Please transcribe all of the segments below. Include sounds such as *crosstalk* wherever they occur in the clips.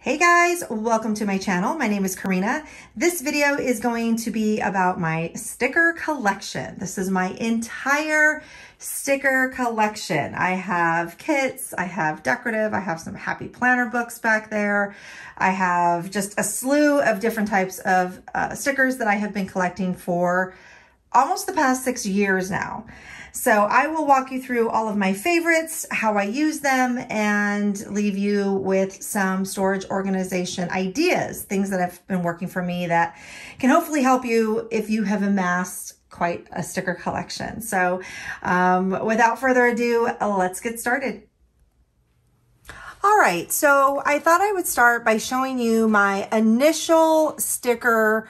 Hey guys, welcome to my channel. My name is Karina. This video is going to be about my sticker collection. This is my entire sticker collection. I have kits, I have decorative, I have some happy planner books back there. I have just a slew of different types of uh, stickers that I have been collecting for almost the past six years now. So I will walk you through all of my favorites, how I use them, and leave you with some storage organization ideas, things that have been working for me that can hopefully help you if you have amassed quite a sticker collection. So um, without further ado, let's get started. All right, so I thought I would start by showing you my initial sticker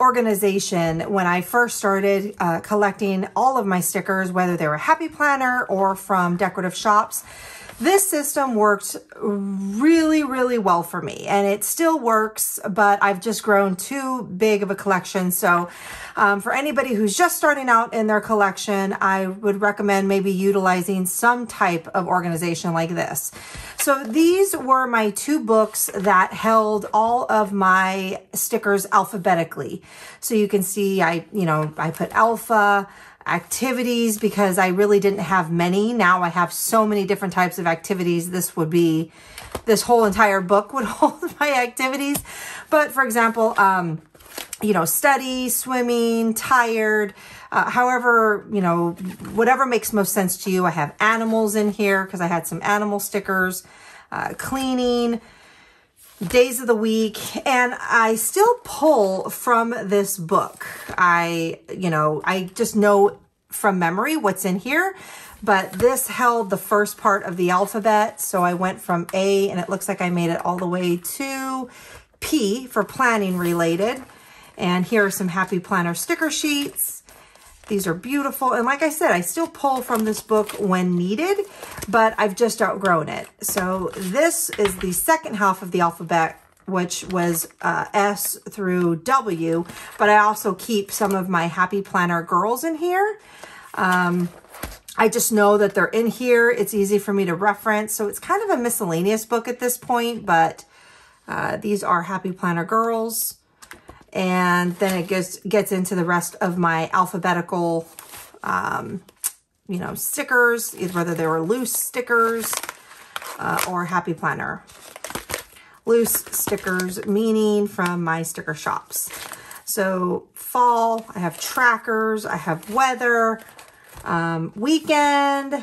organization when I first started uh, collecting all of my stickers, whether they were Happy Planner or from decorative shops. This system worked really, really well for me and it still works, but I've just grown too big of a collection. So um, for anybody who's just starting out in their collection, I would recommend maybe utilizing some type of organization like this. So these were my two books that held all of my stickers alphabetically. So you can see I, you know, I put alpha, activities because I really didn't have many. Now I have so many different types of activities. This would be, this whole entire book would *laughs* hold my activities. But for example, um, you know, study, swimming, tired, uh, however, you know, whatever makes most sense to you. I have animals in here because I had some animal stickers, uh, cleaning, days of the week and I still pull from this book. I, you know, I just know from memory what's in here, but this held the first part of the alphabet. So I went from A and it looks like I made it all the way to P for planning related. And here are some Happy Planner sticker sheets. These are beautiful. And like I said, I still pull from this book when needed, but I've just outgrown it. So this is the second half of the alphabet which was uh, S through W, but I also keep some of my Happy Planner girls in here. Um, I just know that they're in here. It's easy for me to reference. So it's kind of a miscellaneous book at this point, but uh, these are Happy Planner girls and then it gets gets into the rest of my alphabetical, um, you know, stickers, whether they were loose stickers uh, or Happy Planner. Loose stickers, meaning from my sticker shops. So fall, I have trackers, I have weather, um, weekend,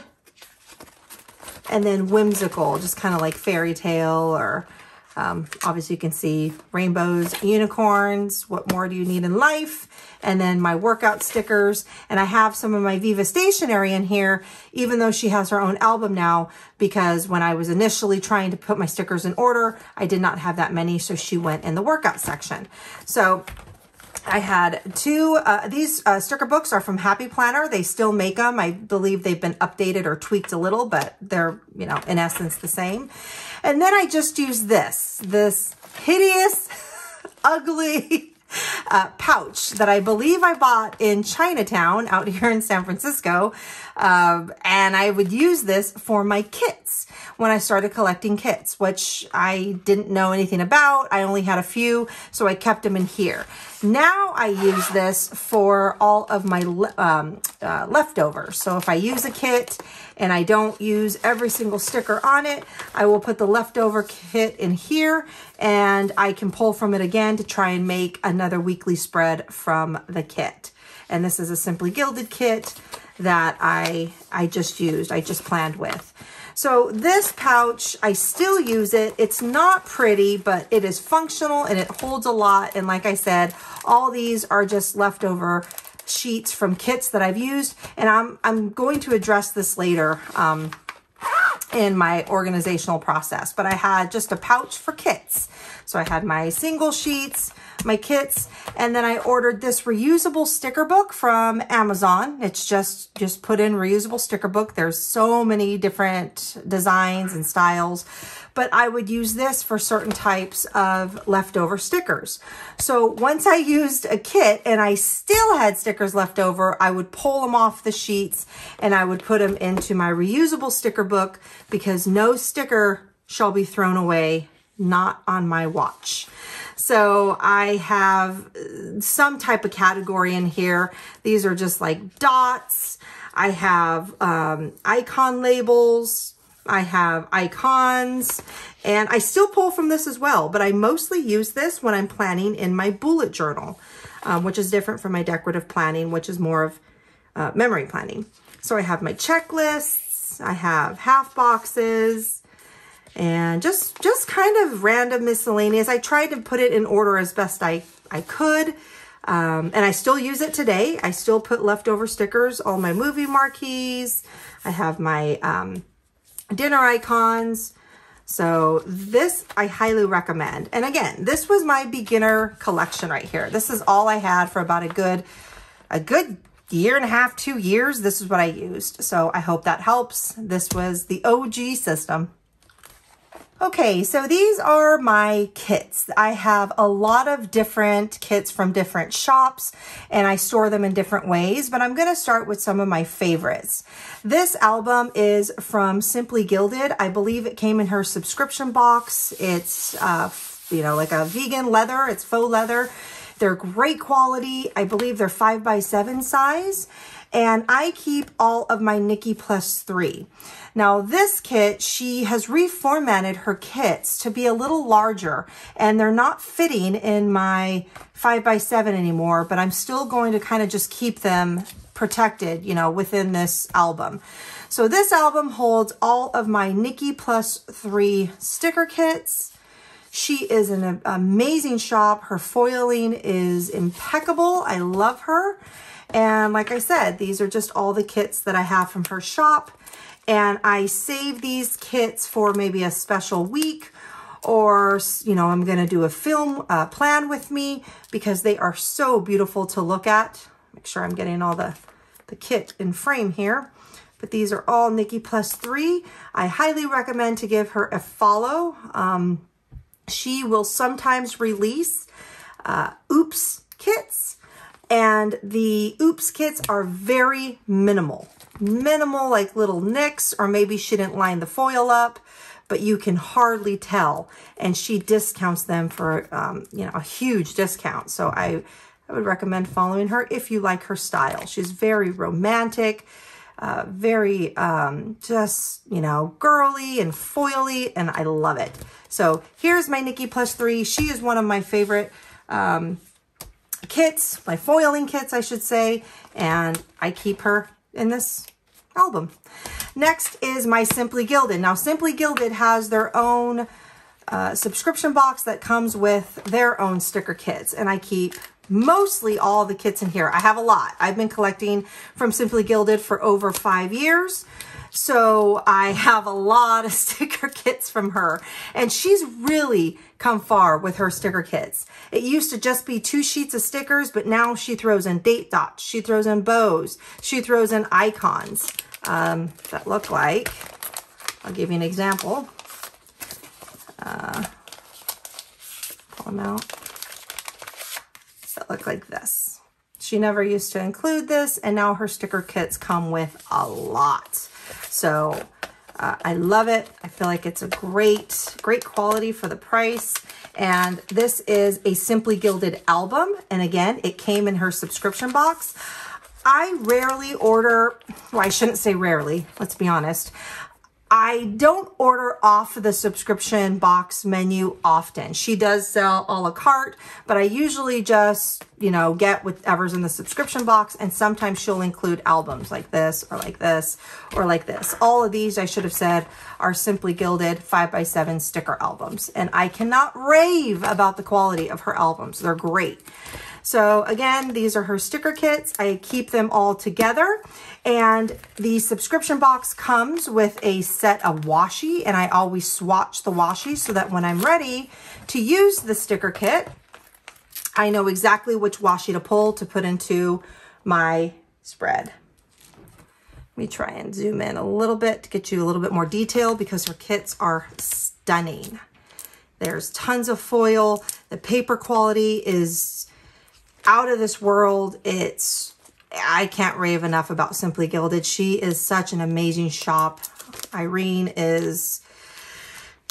and then whimsical, just kind of like fairy tale or um, obviously, you can see rainbows, unicorns, what more do you need in life? And then my workout stickers. And I have some of my Viva stationery in here, even though she has her own album now, because when I was initially trying to put my stickers in order, I did not have that many, so she went in the workout section. So I had two, uh, these uh, sticker books are from Happy Planner. They still make them. I believe they've been updated or tweaked a little, but they're, you know, in essence the same. And then I just used this, this hideous, *laughs* ugly uh, pouch that I believe I bought in Chinatown out here in San Francisco. Uh, and I would use this for my kits when I started collecting kits, which I didn't know anything about. I only had a few, so I kept them in here. Now I use this for all of my um, uh, leftovers. So if I use a kit and I don't use every single sticker on it, I will put the leftover kit in here and I can pull from it again to try and make another weekly spread from the kit. And this is a Simply Gilded kit that I, I just used, I just planned with. So this pouch, I still use it. It's not pretty, but it is functional and it holds a lot. And like I said, all these are just leftover sheets from kits that I've used. And I'm, I'm going to address this later um, in my organizational process. But I had just a pouch for kits. So I had my single sheets, my kits, and then I ordered this reusable sticker book from Amazon. It's just, just put in reusable sticker book. There's so many different designs and styles, but I would use this for certain types of leftover stickers. So once I used a kit and I still had stickers left over, I would pull them off the sheets and I would put them into my reusable sticker book because no sticker shall be thrown away not on my watch. So I have uh, some type of category in here. These are just like dots. I have um, icon labels. I have icons and I still pull from this as well, but I mostly use this when I'm planning in my bullet journal, um, which is different from my decorative planning, which is more of uh, memory planning. So I have my checklists, I have half boxes, and just just kind of random miscellaneous. I tried to put it in order as best I, I could. Um, and I still use it today. I still put leftover stickers on my movie marquees. I have my um, dinner icons. So this I highly recommend. And again, this was my beginner collection right here. This is all I had for about a good, a good year and a half, two years. This is what I used. So I hope that helps. This was the OG system. Okay, so these are my kits. I have a lot of different kits from different shops and I store them in different ways, but I'm gonna start with some of my favorites. This album is from Simply Gilded. I believe it came in her subscription box. It's, uh, you know, like a vegan leather. It's faux leather. They're great quality. I believe they're five by seven size and I keep all of my Nikki Plus 3. Now this kit, she has reformatted her kits to be a little larger and they're not fitting in my 5x7 anymore, but I'm still going to kind of just keep them protected, you know, within this album. So this album holds all of my Nikki Plus 3 sticker kits. She is an amazing shop. Her foiling is impeccable. I love her. And like I said, these are just all the kits that I have from her shop. And I save these kits for maybe a special week or, you know, I'm going to do a film uh, plan with me because they are so beautiful to look at. Make sure I'm getting all the, the kit in frame here. But these are all Nikki Plus 3. I highly recommend to give her a follow. Um, she will sometimes release uh, oops kits and the oops kits are very minimal. Minimal, like little nicks, or maybe she didn't line the foil up, but you can hardly tell. And she discounts them for, um, you know, a huge discount. So I, I would recommend following her if you like her style. She's very romantic, uh, very um, just, you know, girly and foily, and I love it. So here's my Nikki Plus 3. She is one of my favorite um, kits, my foiling kits, I should say, and I keep her in this album. Next is my Simply Gilded. Now, Simply Gilded has their own uh, subscription box that comes with their own sticker kits, and I keep mostly all the kits in here. I have a lot. I've been collecting from Simply Gilded for over five years. So I have a lot of *laughs* sticker kits from her and she's really come far with her sticker kits. It used to just be two sheets of stickers, but now she throws in date dots. She throws in bows. She throws in icons um, that look like, I'll give you an example. Uh, pull them out. That look like this. She never used to include this, and now her sticker kits come with a lot. So uh, I love it. I feel like it's a great, great quality for the price. And this is a Simply Gilded album. And again, it came in her subscription box. I rarely order, well, I shouldn't say rarely, let's be honest. I don't order off the subscription box menu often. She does sell a la carte, but I usually just, you know, get whatever's in the subscription box and sometimes she'll include albums like this or like this or like this. All of these, I should have said, are Simply Gilded 5x7 sticker albums. And I cannot rave about the quality of her albums. They're great. So again, these are her sticker kits. I keep them all together. And the subscription box comes with a set of washi, and I always swatch the washi so that when I'm ready to use the sticker kit, I know exactly which washi to pull to put into my spread. Let me try and zoom in a little bit to get you a little bit more detail because her kits are stunning. There's tons of foil. The paper quality is out of this world. It's, I can't rave enough about Simply Gilded. She is such an amazing shop. Irene is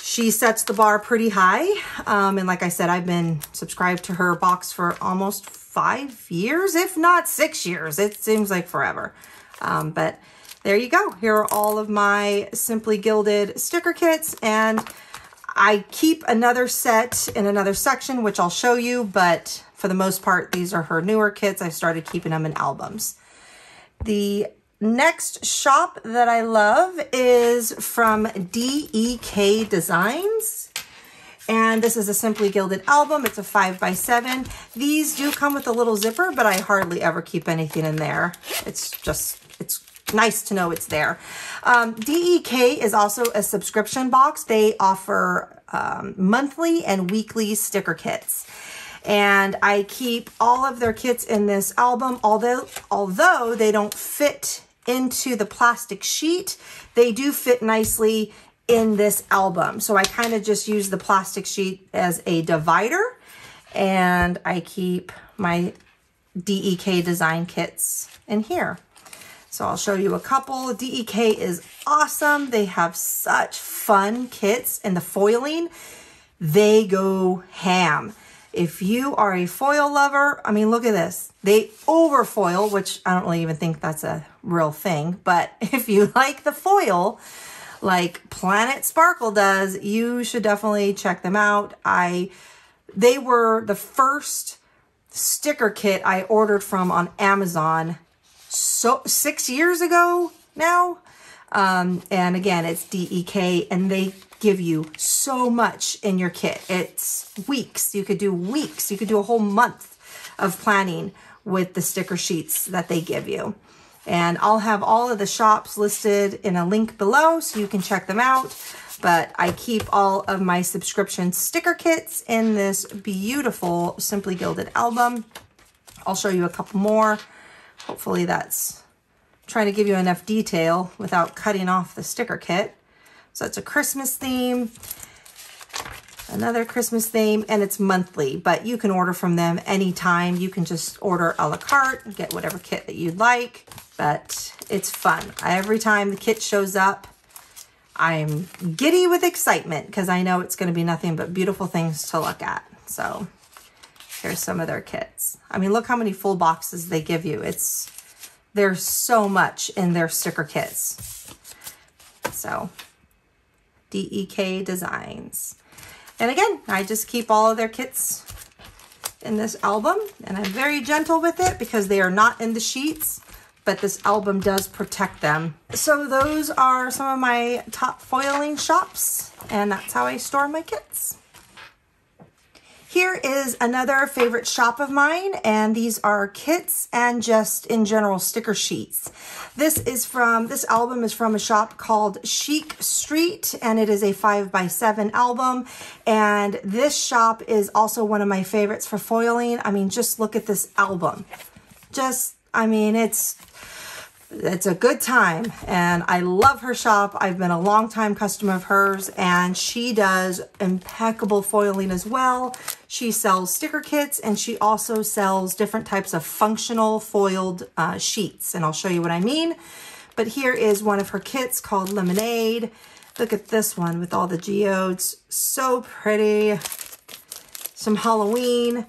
she sets the bar pretty high. Um, and like I said, I've been subscribed to her box for almost five years, if not six years. It seems like forever. Um, but there you go. Here are all of my Simply Gilded sticker kits. And I keep another set in another section, which I'll show you. But for the most part, these are her newer kits. I started keeping them in albums. The next shop that I love is from DEK Designs. And this is a Simply Gilded album. It's a 5 by 7 These do come with a little zipper, but I hardly ever keep anything in there. It's just, it's nice to know it's there. Um, DEK is also a subscription box. They offer um, monthly and weekly sticker kits. And I keep all of their kits in this album, although, although they don't fit into the plastic sheet, they do fit nicely in this album. So I kind of just use the plastic sheet as a divider and I keep my DEK design kits in here. So I'll show you a couple. DEK is awesome. They have such fun kits and the foiling, they go ham. If you are a foil lover, I mean, look at this. They overfoil, which I don't really even think that's a real thing. But *laughs* if you like the foil, like Plan It Sparkle does, you should definitely check them out. I, they were the first sticker kit I ordered from on Amazon so six years ago now. Um, and again, it's DEK and they give you so much in your kit. It's weeks. You could do weeks. You could do a whole month of planning with the sticker sheets that they give you. And I'll have all of the shops listed in a link below so you can check them out. But I keep all of my subscription sticker kits in this beautiful Simply Gilded album. I'll show you a couple more. Hopefully that's trying to give you enough detail without cutting off the sticker kit. So it's a Christmas theme, another Christmas theme, and it's monthly, but you can order from them anytime. You can just order a la carte, get whatever kit that you'd like but it's fun. Every time the kit shows up, I'm giddy with excitement because I know it's going to be nothing but beautiful things to look at. So here's some of their kits. I mean, look how many full boxes they give you. It's There's so much in their sticker kits. So DEK Designs. And again, I just keep all of their kits in this album and I'm very gentle with it because they are not in the sheets but this album does protect them. So those are some of my top foiling shops, and that's how I store my kits. Here is another favorite shop of mine, and these are kits and just in general sticker sheets. This is from, this album is from a shop called Chic Street, and it is a 5 by 7 album. And this shop is also one of my favorites for foiling. I mean, just look at this album. Just, I mean, it's it's a good time and I love her shop. I've been a long time customer of hers and she does impeccable foiling as well. She sells sticker kits and she also sells different types of functional foiled uh, sheets and I'll show you what I mean. But here is one of her kits called Lemonade. Look at this one with all the geodes. So pretty. Some Halloween.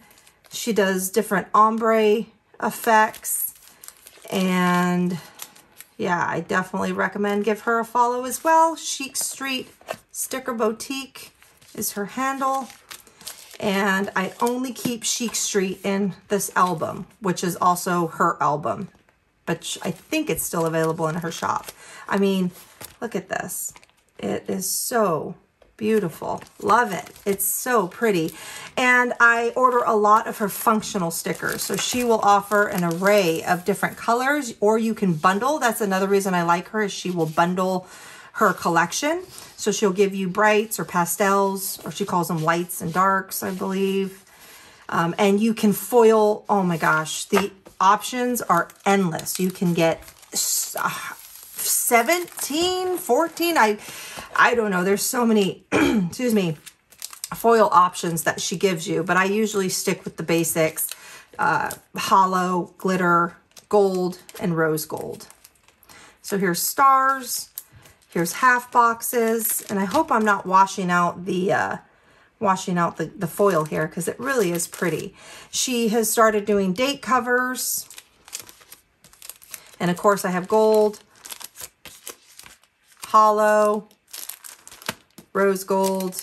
She does different ombre effects and yeah, I definitely recommend give her a follow as well. Chic Street Sticker Boutique is her handle. And I only keep Chic Street in this album, which is also her album. But I think it's still available in her shop. I mean, look at this. It is so Beautiful. Love it. It's so pretty. And I order a lot of her functional stickers. So she will offer an array of different colors or you can bundle. That's another reason I like her is she will bundle her collection. So she'll give you brights or pastels or she calls them lights and darks, I believe. Um, and you can foil, oh my gosh, the options are endless. You can get uh, 17, 14. I, I don't know. There's so many, *clears throat* excuse me, foil options that she gives you, but I usually stick with the basics, uh, hollow, glitter, gold, and rose gold. So here's stars. Here's half boxes, and I hope I'm not washing out the uh, washing out the, the foil here because it really is pretty. She has started doing date covers. And of course I have gold, hollow, rose gold.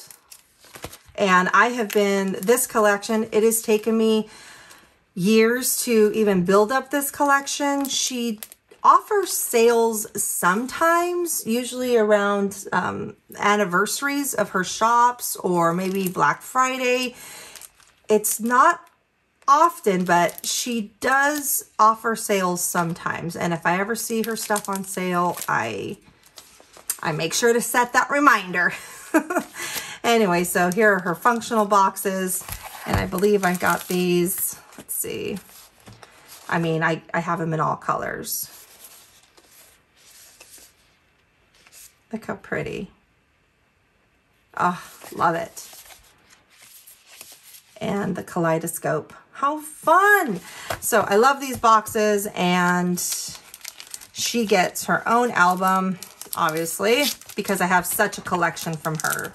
And I have been, this collection, it has taken me years to even build up this collection. She offers sales sometimes, usually around um, anniversaries of her shops or maybe Black Friday. It's not often, but she does offer sales sometimes. And if I ever see her stuff on sale, I, I make sure to set that reminder. *laughs* anyway, so here are her functional boxes. And I believe I got these, let's see. I mean, I, I have them in all colors. Look how pretty. Oh, love it. And the kaleidoscope. How fun. So I love these boxes and she gets her own album, obviously, because I have such a collection from her.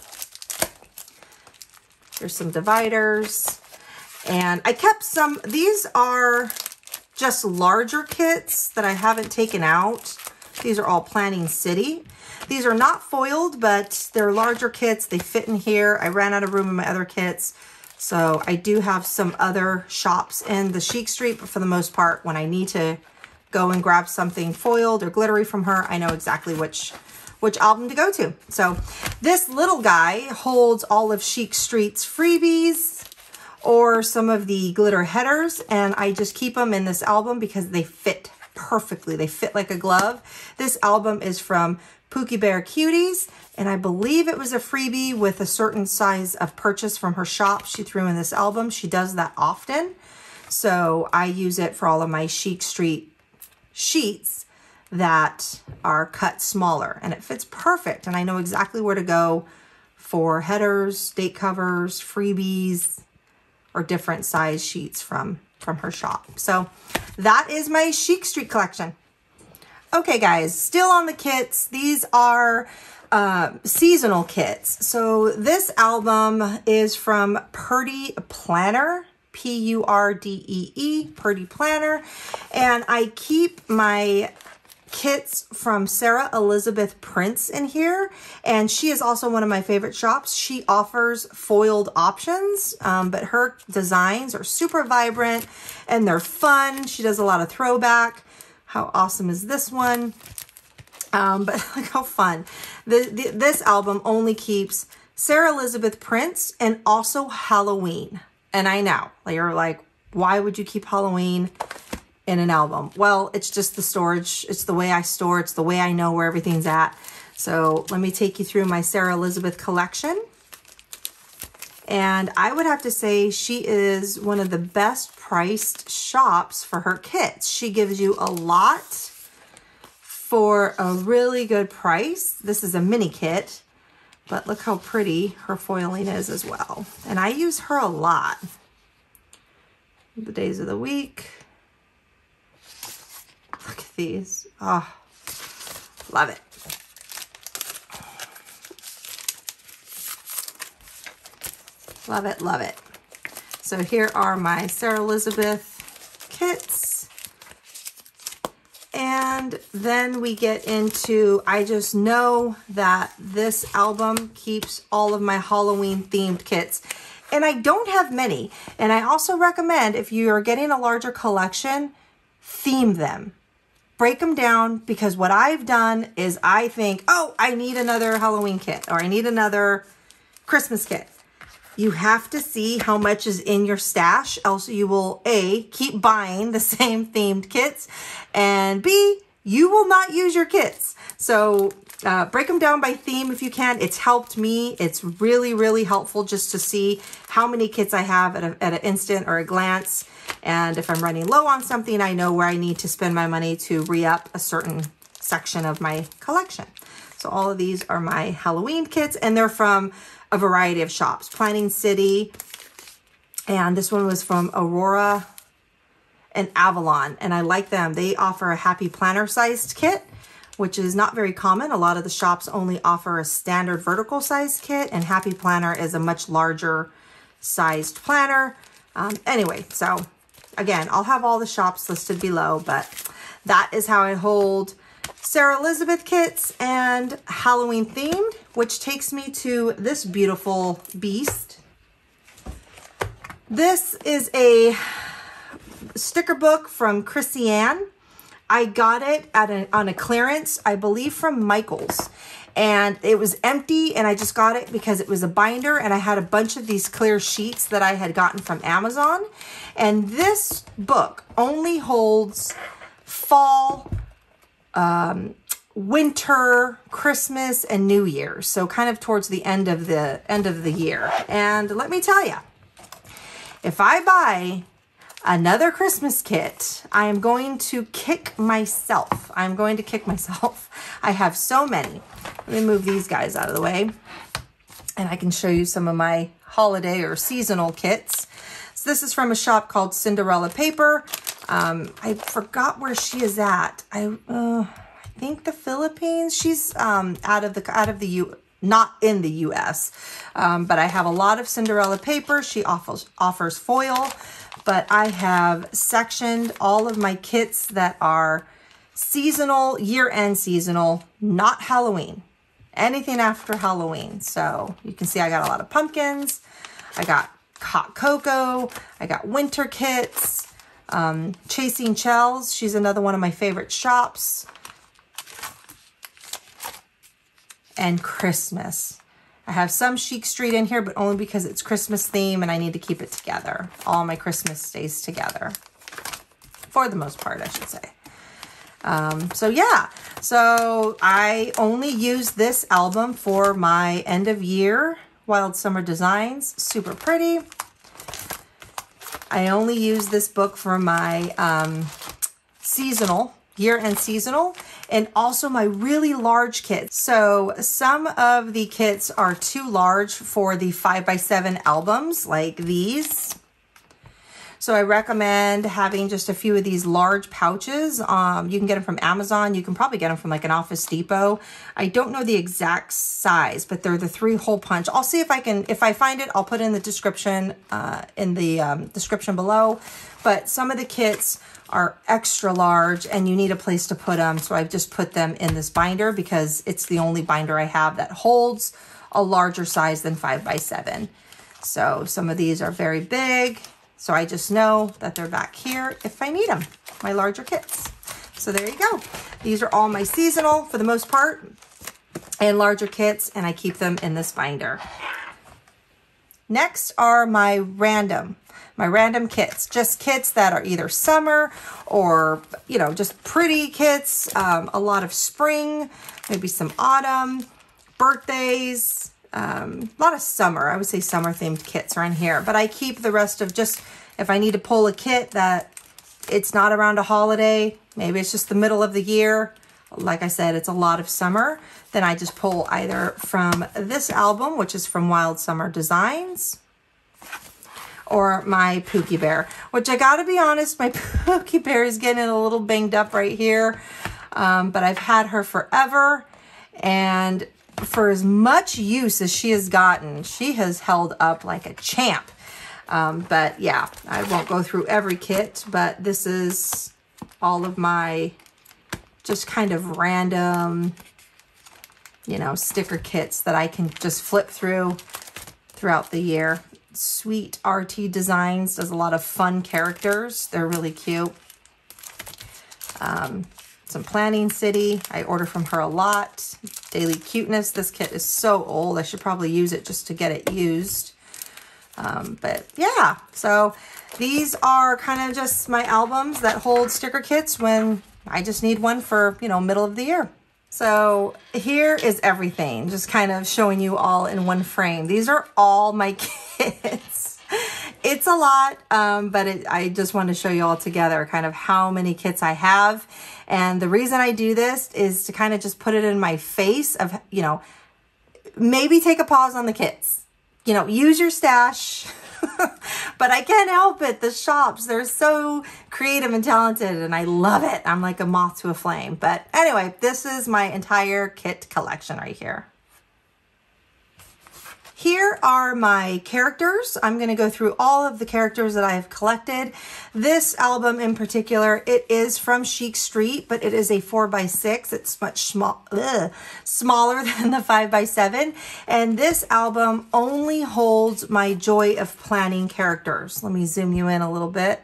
There's some dividers. And I kept some, these are just larger kits that I haven't taken out. These are all Planning City. These are not foiled, but they're larger kits. They fit in here. I ran out of room in my other kits. So I do have some other shops in the Chic Street, but for the most part, when I need to go and grab something foiled or glittery from her, I know exactly which which album to go to. So this little guy holds all of Chic Street's freebies or some of the glitter headers, and I just keep them in this album because they fit perfectly. They fit like a glove. This album is from Pookie Bear Cuties, and I believe it was a freebie with a certain size of purchase from her shop she threw in this album. She does that often, so I use it for all of my Chic Street sheets that are cut smaller, and it fits perfect, and I know exactly where to go for headers, date covers, freebies, or different size sheets from, from her shop. So that is my Chic Street collection. Okay, guys, still on the kits. These are uh, seasonal kits. So this album is from Purdy Planner, P-U-R-D-E-E, Purdee Planner. And I keep my kits from Sara Elizabeth Prints in here. And she is also one of my favorite shops. She offers foiled options, um, but her designs are super vibrant and they're fun. She does a lot of throwback. How awesome is this one? Um, but *laughs* look how fun. The, the, this album only keeps Sara Elizabeth Prints and also Halloween. And I know, you're like, why would you keep Halloween in an album? Well, it's just the storage. It's the way I store. It's the way I know where everything's at. So let me take you through my Sara Elizabeth collection. And I would have to say she is one of the best priced shops for her kits. She gives you a lot for a really good price. This is a mini kit, but look how pretty her foiling is as well. And I use her a lot. The days of the week. Look at these. Oh, love it. Love it, love it. So here are my Sara Elizabeth kits. And then we get into, I just know that this album keeps all of my Halloween themed kits. And I don't have many. And I also recommend if you are getting a larger collection, theme them. Break them down because what I've done is I think, oh, I need another Halloween kit or I need another Christmas kit. You have to see how much is in your stash, else you will A, keep buying the *laughs* same themed kits, and B, you will not use your kits. So uh, break them down by theme if you can. It's helped me. It's really, really helpful just to see how many kits I have at, a, at an instant or a glance. And if I'm running low on something, I know where I need to spend my money to re-up a certain section of my collection. So all of these are my Halloween kits, and they're from a variety of shops. Planning City, and this one was from Aurora and Avalon, and I like them. They offer a happy planner sized kit which is not very common. A lot of the shops only offer a standard vertical size kit and Happy Planner is a much larger sized planner. Um, anyway, so again, I'll have all the shops listed below, but that is how I hold Sara Elizabeth kits and Halloween themed, which takes me to this beautiful beast. This is a sticker book from Chrissy Ann. I got it at a, on a clearance, I believe from Michael's. And it was empty and I just got it because it was a binder and I had a bunch of these clear sheets that I had gotten from Amazon. And this book only holds fall, um, winter, Christmas, and New Year. So kind of towards the end of the end of the year. And let me tell you, if I buy another Christmas kit. I am going to kick myself. I'm going to kick myself. I have so many. Let me move these guys out of the way and I can show you some of my holiday or seasonal kits. So this is from a shop called Cinderella Paper. Um, I forgot where she is at. I, uh, I think the Philippines. She's um, out of the out of the U not in the U.S. Um, but I have a lot of Cinderella paper. She offers offers foil but I have sectioned all of my kits that are seasonal, year-end seasonal, not Halloween. Anything after Halloween. So you can see I got a lot of pumpkins. I got hot cocoa. I got winter kits. Um, Chasing Chels. She's another one of my favorite shops. And Christmas. I have some Chic Street in here, but only because it's Christmas theme and I need to keep it together. All my Christmas stays together. For the most part, I should say. Um, so yeah, so I only use this album for my end of year Wild Summer Designs. Super pretty. I only use this book for my um, seasonal, year-end seasonal and also my really large kits. So some of the kits are too large for the 5x7 albums like these. So I recommend having just a few of these large pouches. Um, you can get them from Amazon. You can probably get them from like an Office Depot. I don't know the exact size, but they're the three hole punch. I'll see if I can, if I find it, I'll put it in the description, uh, in the um, description below. But some of the kits are extra large and you need a place to put them. So I've just put them in this binder because it's the only binder I have that holds a larger size than 5 by 7 So some of these are very big. So I just know that they're back here if I need them, my larger kits. So there you go. These are all my seasonal for the most part and larger kits and I keep them in this binder. Next are my random my random kits, just kits that are either summer or, you know, just pretty kits, um, a lot of spring, maybe some autumn, birthdays, um, a lot of summer. I would say summer themed kits are in here, but I keep the rest of just, if I need to pull a kit that it's not around a holiday, maybe it's just the middle of the year, like I said, it's a lot of summer, then I just pull either from this album, which is from Wild Summer Designs, or my Pookie Bear, which I gotta be honest, my *laughs* Pookie Bear is getting a little banged up right here, um, but I've had her forever, and for as much use as she has gotten, she has held up like a champ. Um, but yeah, I won't go through every kit, but this is all of my just kind of random, you know, sticker kits that I can just flip through throughout the year. Sweet RT Designs does a lot of fun characters. They're really cute. Um, some Planning City. I order from her a lot. Daily Cuteness. This kit is so old. I should probably use it just to get it used. Um, but yeah, so these are kind of just my albums that hold sticker kits when I just need one for, you know, middle of the year. So here is everything, just kind of showing you all in one frame. These are all my *laughs* kits. It's a lot, um, but it, I just want to show you all together kind of how many kits I have. And the reason I do this is to kind of just put it in my face of, you know, maybe take a pause on the kits. You know, use your stash *laughs* *laughs* but I can't help it. The shops, they're so creative and talented and I love it. I'm like a moth to a flame. But anyway, this is my entire kit collection right here. Here are my characters. I'm going to go through all of the characters that I have collected. This album in particular, it is from Chic Street, but it is a 4x6. It's much small, ugh, smaller *laughs* than the 5x7. And this album only holds my Joy of Planning characters. Let me zoom you in a little bit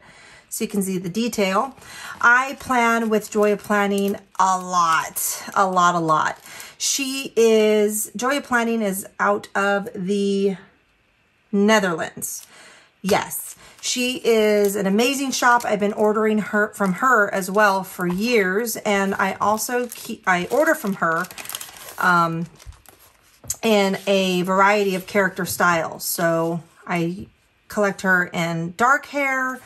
so you can see the detail. I plan with Joy of Planning a lot, a lot, a lot. She is, Joy of Planning is out of the Netherlands. Yes, she is an amazing shop. I've been ordering her from her as well for years. And I also keep, I order from her um, in a variety of character styles. So I collect her in dark hair,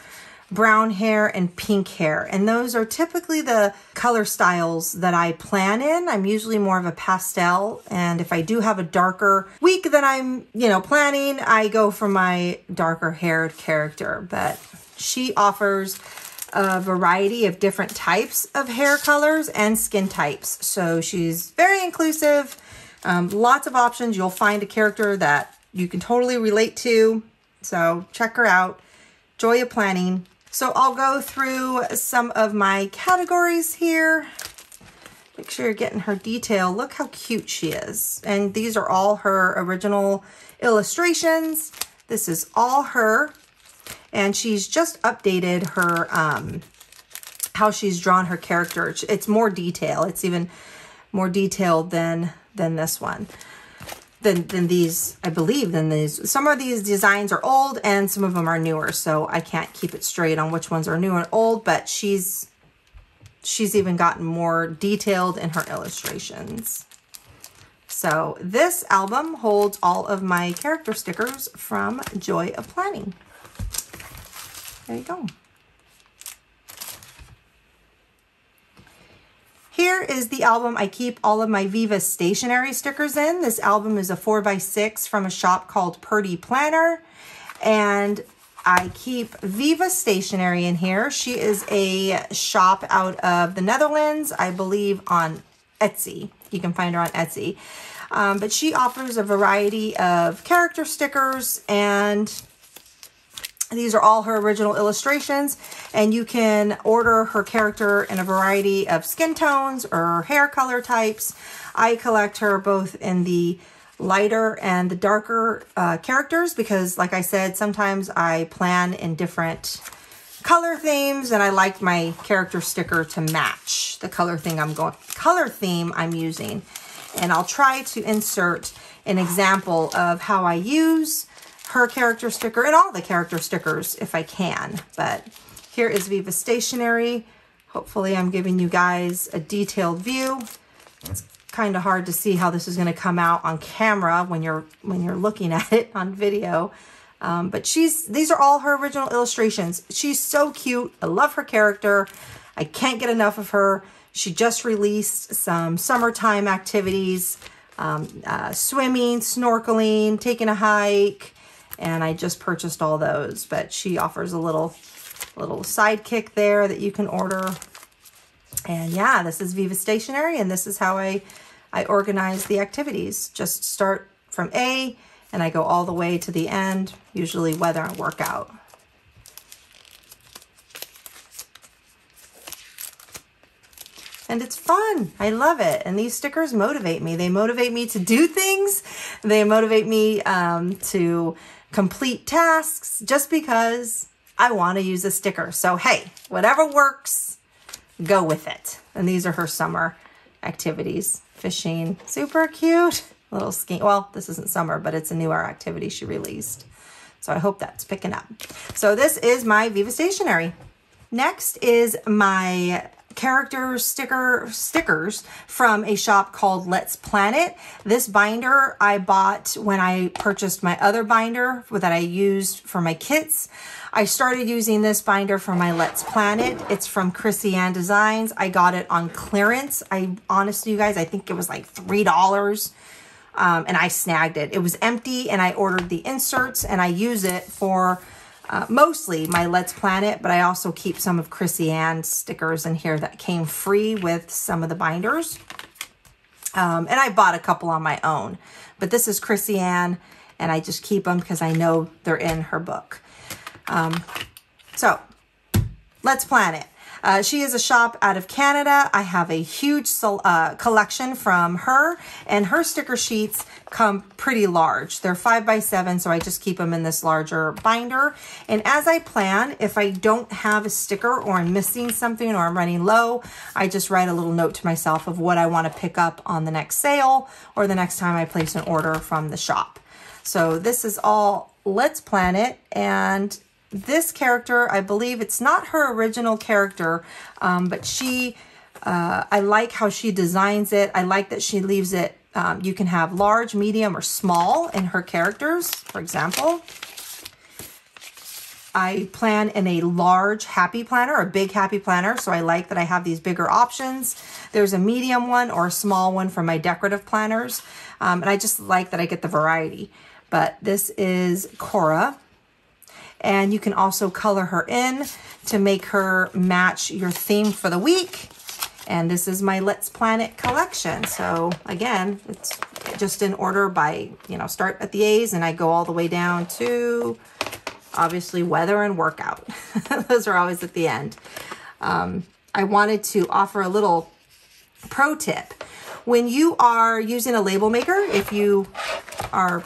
brown hair, and pink hair. And those are typically the color styles that I plan in. I'm usually more of a pastel. And if I do have a darker week that I'm, you know, planning, I go for my darker haired character. But she offers a variety of different types of hair colors and skin types. So she's very inclusive, um, lots of options. You'll find a character that you can totally relate to. So check her out. Joy of Planning. So I'll go through some of my categories here. Make sure you're getting her detail. Look how cute she is. And these are all her original illustrations. This is all her. And she's just updated her, um, how she's drawn her character. It's more detail. It's even more detailed than, than this one than, than these, I believe, than these. Some of these designs are old and some of them are newer, so I can't keep it straight on which ones are new and old, but she's she's even gotten more detailed in her illustrations. So this album holds all of my character stickers from Joy of Planning. There you go. Here is the album I keep all of my Viva stationery stickers in. This album is a 4x6 from a shop called Purdee Planner. And I keep Viva Stationery in here. She is a shop out of the Netherlands, I believe on Etsy. You can find her on Etsy. Um, but she offers a variety of character stickers and these are all her original illustrations, and you can order her character in a variety of skin tones or hair color types. I collect her both in the lighter and the darker uh, characters because, like I said, sometimes I plan in different color themes and I like my character sticker to match the color thing I'm going color theme I'm using. And I'll try to insert an example of how I use her character sticker and all the character stickers if I can. But here is Viva Stationery. Hopefully I'm giving you guys a detailed view. It's kind of hard to see how this is going to come out on camera when you're when you're looking *laughs* at it on video. Um, but she's these are all her original illustrations. She's so cute. I love her character. I can't get enough of her. She just released some summertime activities, um, uh, swimming, snorkeling, taking a hike, and I just purchased all those, but she offers a little, little sidekick there that you can order. And yeah, this is Viva Stationery, and this is how I, I organize the activities. Just start from A, and I go all the way to the end, usually weather and workout. and it's fun. I love it. And these stickers motivate me. They motivate me to do things. They motivate me um, to complete tasks just because I want to use a sticker. So, hey, whatever works, go with it. And these are her summer activities. Fishing, super cute. Little ski. Well, this isn't summer, but it's a new newer activity she released. So I hope that's picking up. So this is my Viva Stationery. Next is my character sticker stickers from a shop called Let's Plan It. This binder I bought when I purchased my other binder that I used for my kits. I started using this binder for my Let's Plan It. It's from Chrissy Ann Designs. I got it on clearance. I honestly, you guys, I think it was like $3. um, and I snagged it. It was empty and I ordered the inserts and I use it for uh, mostly my Let's Plan It, but I also keep some of Chrissy Ann's stickers in here that came free with some of the binders. Um, and I bought a couple on my own, but this is Chrissy Ann and I just keep them because I know they're in her book. Um, so Let's Planet. Uh, she is a shop out of Canada. I have a huge uh, collection from her, and her sticker sheets come pretty large. They're five by seven, so I just keep them in this larger binder. And as I plan, if I don't have a sticker or I'm missing something or I'm running low, I just write a little note to myself of what I want to pick up on the next sale or the next time I place an order from the shop. So this is all Let's Plan It, and this character, I believe it's not her original character, um, but she, uh, I like how she designs it. I like that she leaves it, um, you can have large, medium, or small in her characters, for example. I plan in a large happy planner, a big happy planner, so I like that I have these bigger options. There's a medium one or a small one for my decorative planners, um, and I just like that I get the variety. But this is Cora, and you can also color her in to make her match your theme for the week. And this is my Let's Plan It collection. So again, it's just in order by, you know, start at the A's and I go all the way down to obviously weather and workout. *laughs* Those are always at the end. Um, I wanted to offer a little pro tip. When you are using a label maker, if you are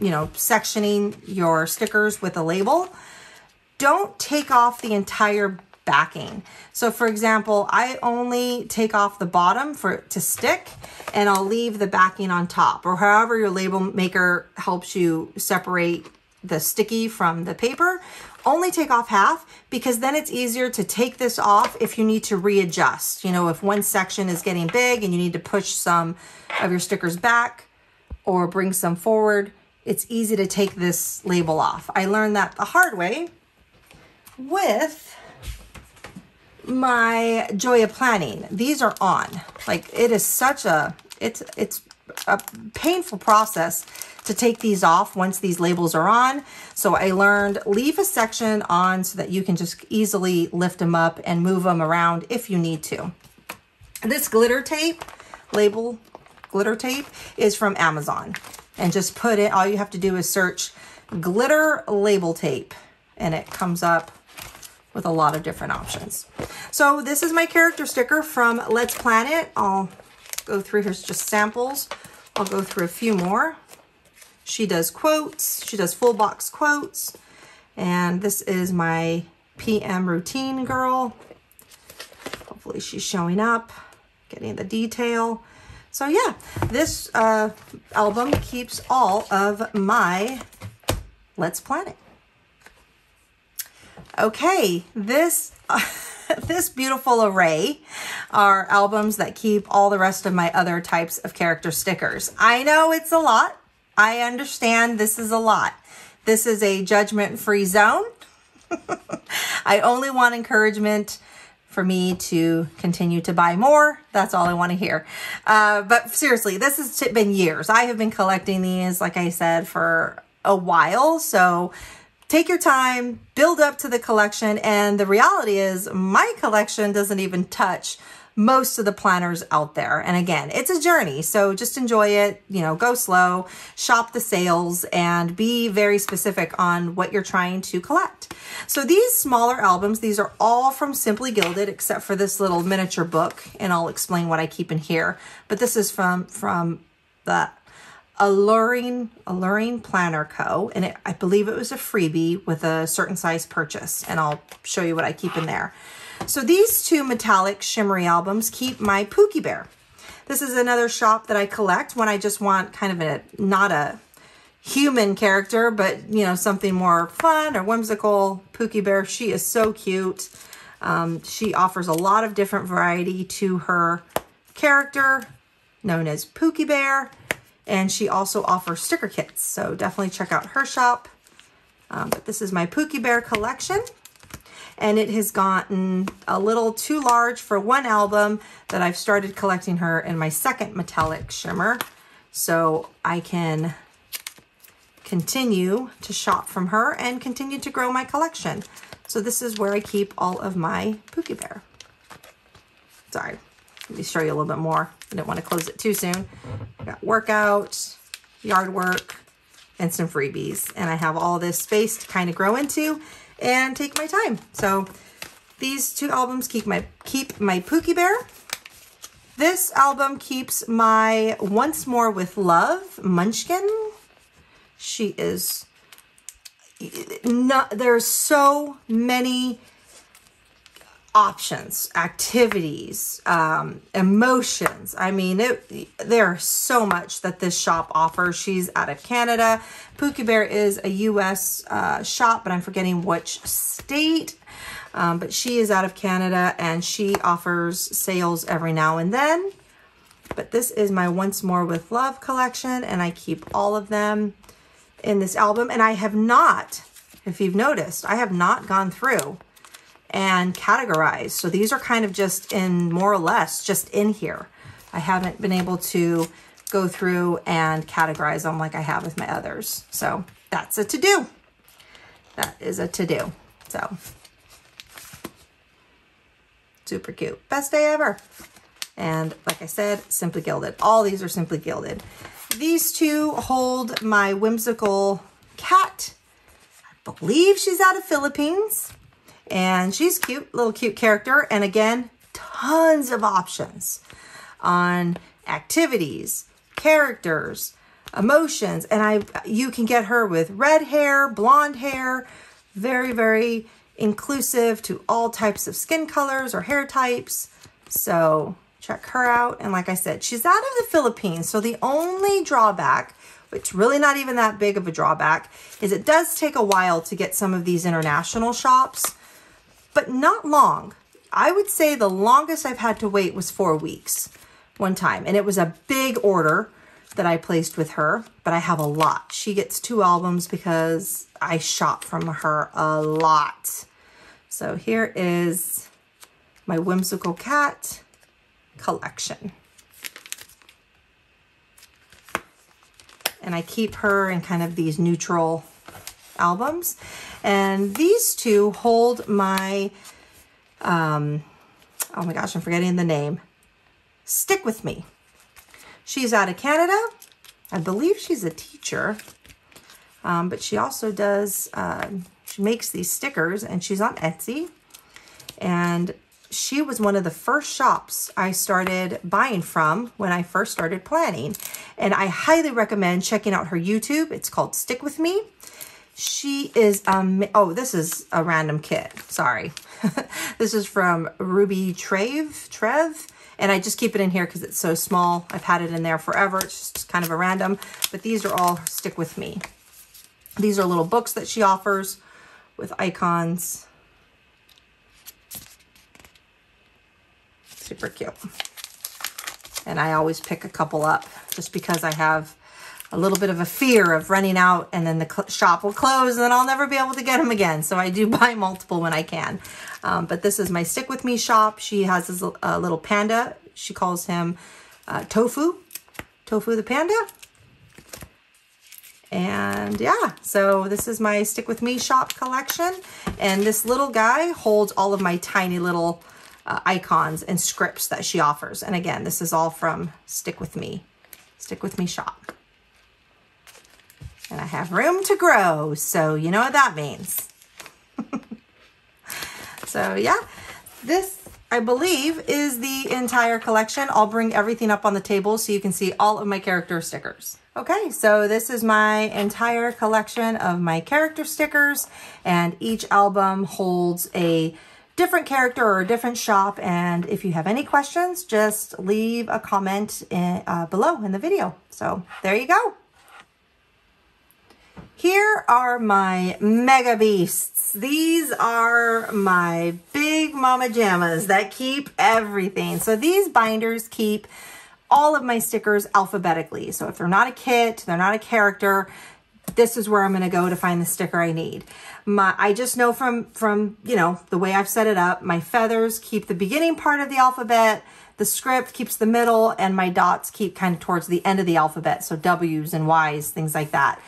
you know, sectioning your stickers with a label, don't take off the entire backing. So for example, I only take off the bottom for to stick and I'll leave the backing on top or however your label maker helps you separate the sticky from the paper. Only take off half because then it's easier to take this off if you need to readjust. You know, if one section is getting big and you need to push some of your stickers back or bring some forward, it's easy to take this label off. I learned that the hard way with my Joy of Planning. These are on. Like it is such a, it's, it's a painful process to take these off once these labels are on. So I learned leave a section on so that you can just easily lift them up and move them around if you need to. This glitter tape, label glitter tape, is from Amazon and just put it, all you have to do is search glitter label tape and it comes up with a lot of different options. So this is my character sticker from Let's Plan It. I'll go through, here's just samples. I'll go through a few more. She does quotes, she does full box quotes, and this is my PM routine girl. Hopefully she's showing up, getting the detail. So yeah, this uh, album keeps all of my Let's Plan It. Okay, this *laughs* this beautiful array are albums that keep all the rest of my other types of character stickers. I know it's a lot. I understand this is a lot. This is a judgment-free zone. *laughs* I only want encouragement for me to continue to buy more. That's all I want to hear. Uh, but seriously, this has been years. I have been collecting these, like I said, for a while. So take your time, build up to the collection. And the reality is my collection doesn't even touch most of the planners out there. And again, it's a journey. So just enjoy it, you know, go slow, shop the sales and be very specific on what you're trying to collect. So these smaller albums, these are all from Simply Gilded except for this little miniature book. And I'll explain what I keep in here. But this is from, from the Alluring, Alluring Planner Co. And it, I believe it was a freebie with a certain size purchase. And I'll show you what I keep in there. So these two metallic shimmery albums keep my Pookie Bear. This is another shop that I collect when I just want kind of a, not a human character, but you know, something more fun or whimsical. Pookie Bear, she is so cute. Um, she offers a lot of different variety to her character known as Pookie Bear. And she also offers sticker kits. So definitely check out her shop. Um, but this is my Pookie Bear collection and it has gotten a little too large for one album that I've started collecting her in my second metallic shimmer. So I can continue to shop from her and continue to grow my collection. So this is where I keep all of my Pookie Bear. Sorry, let me show you a little bit more. I didn't want to close it too soon. I got workout, yard work, and some freebies. And I have all this space to kind of grow into and take my time. So these two albums keep my keep my Pookie Bear. This album keeps my Once More with Love Munchkin. She is not, there's so many options, activities, um, emotions. I mean, it, there's so much that this shop offers. She's out of Canada. Pookie Bear is a U.S. Uh, shop, but I'm forgetting which state. Um, but she is out of Canada and she offers sales every now and then. But this is my Once More with Love collection and I keep all of them in this album. And I have not, if you've noticed, I have not gone through and categorized. So these are kind of just in more or less just in here. I haven't been able to go through and categorize them like I have with my others. So that's a to-do. That is a to-do. So super cute. Best day ever. And like I said, Simply Gilded. All these are Simply Gilded. These two hold my whimsical cat. I believe she's out of Philippines. And she's cute, little cute character. And again, tons of options on activities, characters, emotions. And I, you can get her with red hair, blonde hair, very, very inclusive to all types of skin colors or hair types. So check her out. And like I said, she's out of the Philippines. So the only drawback, which really not even that big of a drawback, is it does take a while to get some of these international shops but not long. I would say the longest I've had to wait was four weeks one time. And it was a big order that I placed with her, but I have a lot. She gets two albums because I shop from her a lot. So here is my Whimsical Cat collection. And I keep her in kind of these neutral albums. And these two hold my, um, oh my gosh, I'm forgetting the name. Stick With Me. She's out of Canada. I believe she's a teacher, um, but she also does, uh, she makes these stickers and she's on Etsy. And she was one of the first shops I started buying from when I first started planning. And I highly recommend checking out her YouTube. It's called Stick With Me. She is, um, oh, this is a random kit. Sorry. *laughs* this is from Ruby Treve, Trev. And I just keep it in here because it's so small. I've had it in there forever. It's just kind of a random. But these are all stick with me. These are little books that she offers with icons. Super cute. And I always pick a couple up just because I have a little bit of a fear of running out and then the shop will close and then I'll never be able to get them again. So I do *laughs* buy multiple when I can. Um, but this is my Stick With Me shop. She has this uh, little panda. She calls him uh, Tofu. Tofu the panda. And yeah, so this is my Stick With Me shop collection. And this little guy holds all of my tiny little uh, icons and scripts that she offers. And again, this is all from Stick With Me. Stick With Me shop. And I have room to grow, so you know what that means. *laughs* so yeah, this, I believe, is the entire collection. I'll bring everything up on the table so you can see all of my character stickers. Okay, so this is my entire collection of my character stickers, and each album holds a different character or a different shop. And if you have any questions, just leave a comment in, uh, below in the video. So there you go. Here are my Mega Beasts. These are my big mama jammas that keep everything. So these binders keep all of my stickers alphabetically. So if they're not a kit, they're not a character, this is where I'm going to go to find the sticker I need. My, I just know from, from, you know, the way I've set it up, my feathers keep the beginning part of the alphabet, The script keeps the middle and my dots keep kind of towards the end of the alphabet. So W's and Y's, things like that.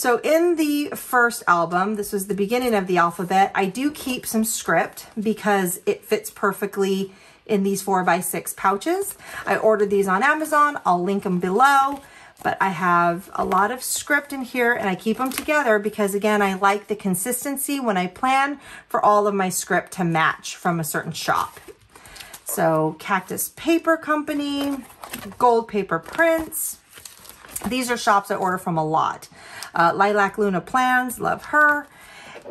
So in the first album, this was the beginning of the alphabet, I do keep some script because it fits perfectly in these four by six pouches. I ordered these on Amazon. I'll link them below but I have a lot of script in here and I keep them together because again, I like the consistency when I plan for all of my script to match from a certain shop. So Cactus Paper Company, Gold Paper Prints. These are shops I order from a lot. Uh, Lilac Luna Plans, love her.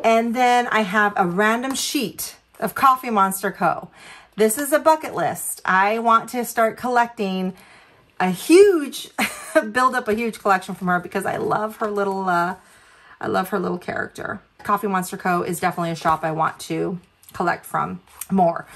And then I have a random sheet of Coffee Monster Co. This is a bucket list. I want to start collecting a huge, *laughs* build up a huge collection from her because I love her little, uh, I love her little character. Coffee Monster Co. is definitely a shop I want to collect from more.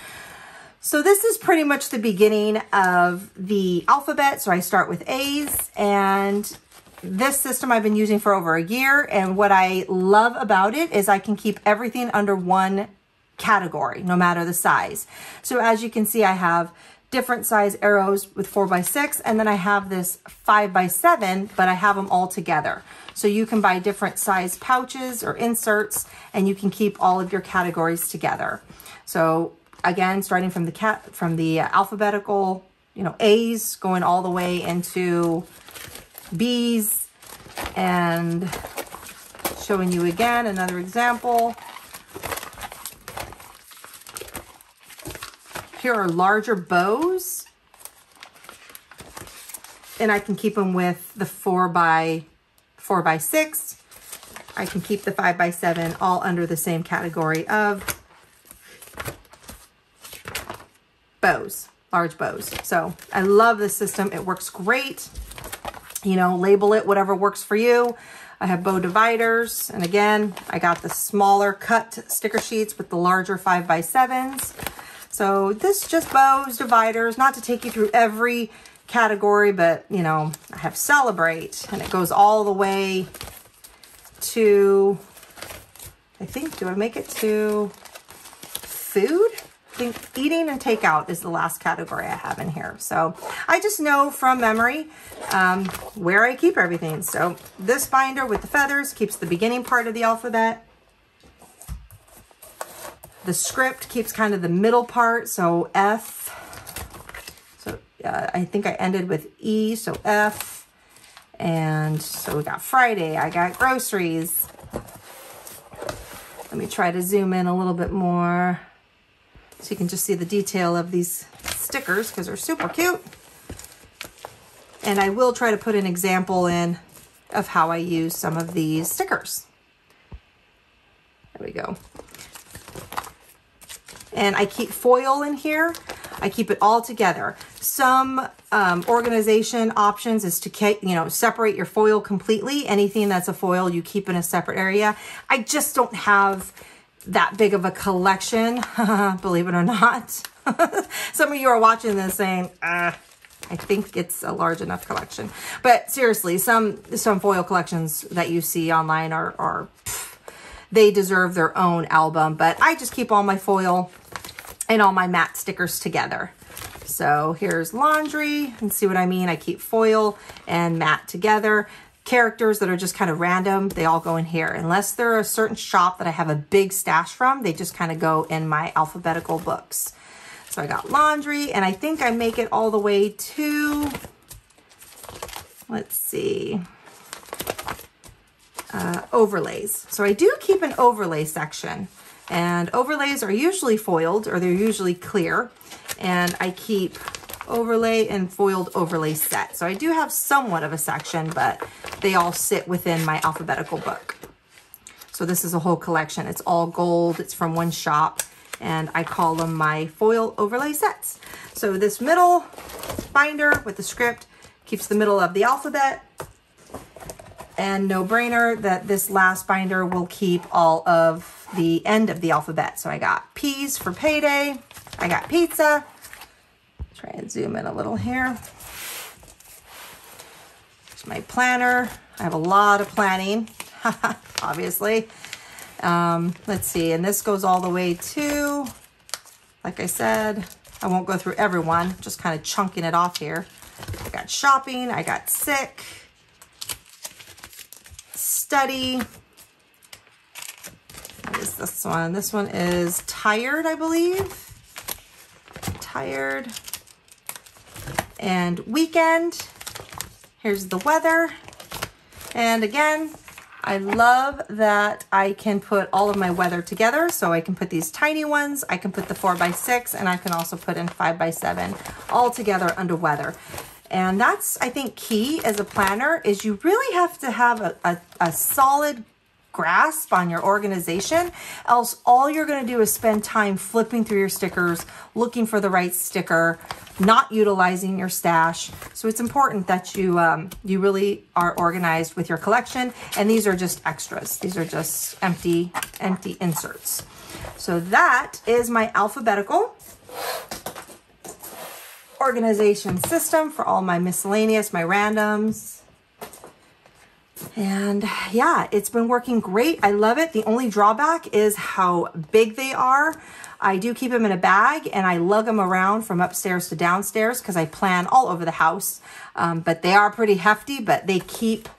So this is pretty much the beginning of the alphabet. So I start with A's and this system I've been using for over a year. And what I love about it is I can keep everything under one category, no matter the size. So as you can see, I have different size arrows with four by six. And then I have this five by seven, but I have them all together. So you can buy different size pouches or inserts and you can keep all of your categories together. So again, starting from the cat, from the alphabetical, you know, A's going all the way into B's and showing you again another example Here are larger bows. And I can keep them with the four by four by six. I can keep the five by seven all under the same category of bows, large bows. So I love this system. It works great. You know, label it whatever works for you. I have bow dividers. And again, I got the smaller cut sticker sheets with the larger five by sevens. So this just bows, dividers, not to take you through every category, but you know, I have celebrate and it goes all the way to, I think, do I make it to food? Think eating and takeout is the last category I have in here. So I just know from memory um, where I keep everything. So this binder with the feathers keeps the beginning part of the alphabet. The script keeps kind of the middle part, so F. So uh, I think I ended with E, so F. And so we got Friday, I got groceries. Let me try to zoom in a little bit more so you can just see the detail of these stickers because they're super cute. And I will try to put an example in of how I use some of these stickers. There we go and I keep foil in here. I keep it all together. Some um, organization options is to, you know, separate your foil completely. Anything that's a foil, you keep in a separate area. I just don't have that big of a collection, *laughs* believe it or not. *laughs* Some of you are watching this saying, ah, I think it's a large enough collection. But seriously, some some foil collections that you see online are, are pff, they deserve their own album. But I just keep all my foil and all my matte stickers together. So here's laundry and see what I mean. I keep foil and matte together. Characters that are just kind of random, they all go in here. Unless they're a certain shop that I have a big stash from, they just kind of go in my alphabetical books. So I got laundry and I think I make it all the way to, let's see, uh, overlays. So I do keep an overlay section. And overlays are usually foiled or they're usually clear. And I keep overlay and foiled overlay set. So I do have somewhat of a section, but they all sit within my alphabetical book. So this is a whole collection. It's all gold. It's from one shop and I call them my foil overlay sets. So this middle binder with the script keeps the middle of the alphabet and no brainer that this last binder will keep all of the end of the alphabet. So I got P's for payday. I got pizza. Try and zoom in a little here. Here's my planner. I have a lot of planning, *laughs* obviously. Um, let's see, and this goes all the way to, like I said, I won't go through everyone, just kind of chunking it off here. I got shopping, I got sick, study. What is this one? This one is tired, I believe. Tired. And weekend. Here's the weather. And again, I love that I can put all of my weather together. So I can put these tiny ones, I can put the four by six, and I can also put in five by seven all together under weather. And that's, I think, key as a planner is you really have to have a, a, a solid grasp on your organization, else all you're going to do is spend time flipping through your stickers, looking for the right sticker, not utilizing your stash. So it's important that you um, you really are organized with your collection. And these are just extras. These are just empty, empty inserts. So that is my alphabetical organization system for all my miscellaneous, my randoms. And yeah, it's been working great. I love it. The only drawback is how big they are. I do keep them in a bag and I lug them around from upstairs to downstairs because I plan all over the house. Um, but they are pretty hefty, but they keep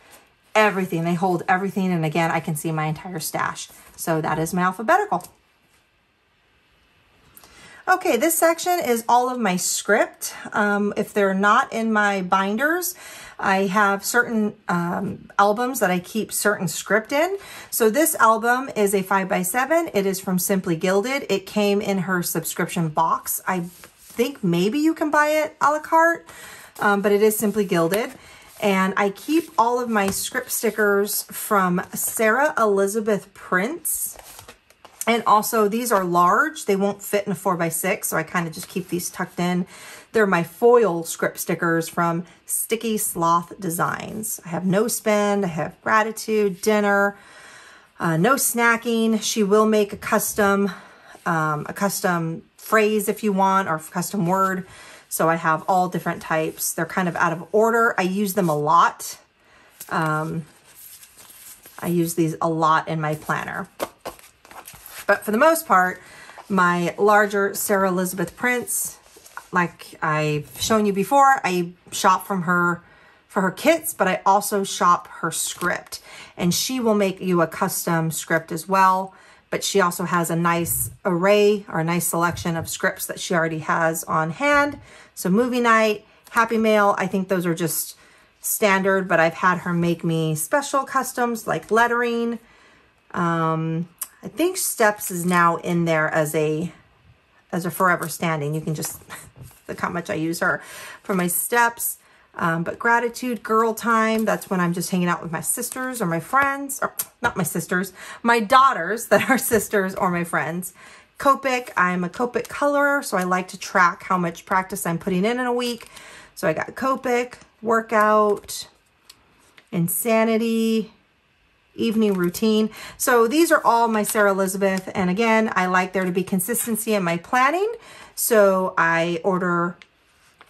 everything. They hold everything. And again, I can see my entire stash. So that is my alphabetical. Okay, this section is all of my script. Um, if they're not in my binders, I have certain um, albums that I keep certain script in. So this album is a 5x7. It is from Simply Gilded. It came in her subscription box. I think maybe you can buy it a la carte, um, but it is Simply Gilded. And I keep all of my script stickers from Sara Elizabeth Prints. And also these are large. They won't fit in a four by six. So I kind of just keep these tucked in. They're my foil script stickers from Sticky Sloth Designs. I have no spend, I have gratitude, dinner, uh, no snacking. She will make a custom, um, a custom phrase if you want, or custom word. So I have all different types. They're kind of out of order. I use them a lot. Um, I use these a lot in my planner. But for the most part, my larger Sara Elizabeth prints, like I've shown you before, I shop from her for her kits, but I also shop her script. And she will make you a custom script as well. But she also has a nice array or a nice selection of scripts that she already has on hand. So movie night, happy mail, I think those are just standard, but I've had her make me special customs like lettering, um, I think Steps is now in there as a as a forever standing. You can just *laughs* look how much I use her for my steps. Um, but gratitude, girl time, that's when I'm just hanging out with my sisters or my friends, or not my sisters, my daughters that are *laughs* sisters or my friends. Copic, I'm a Copic colorer, so I like to track how much practice I'm putting in in a week. So I got Copic, workout, insanity, evening routine. So these are all my Sara Elizabeth. And again, I like there to be consistency in my planning. So I order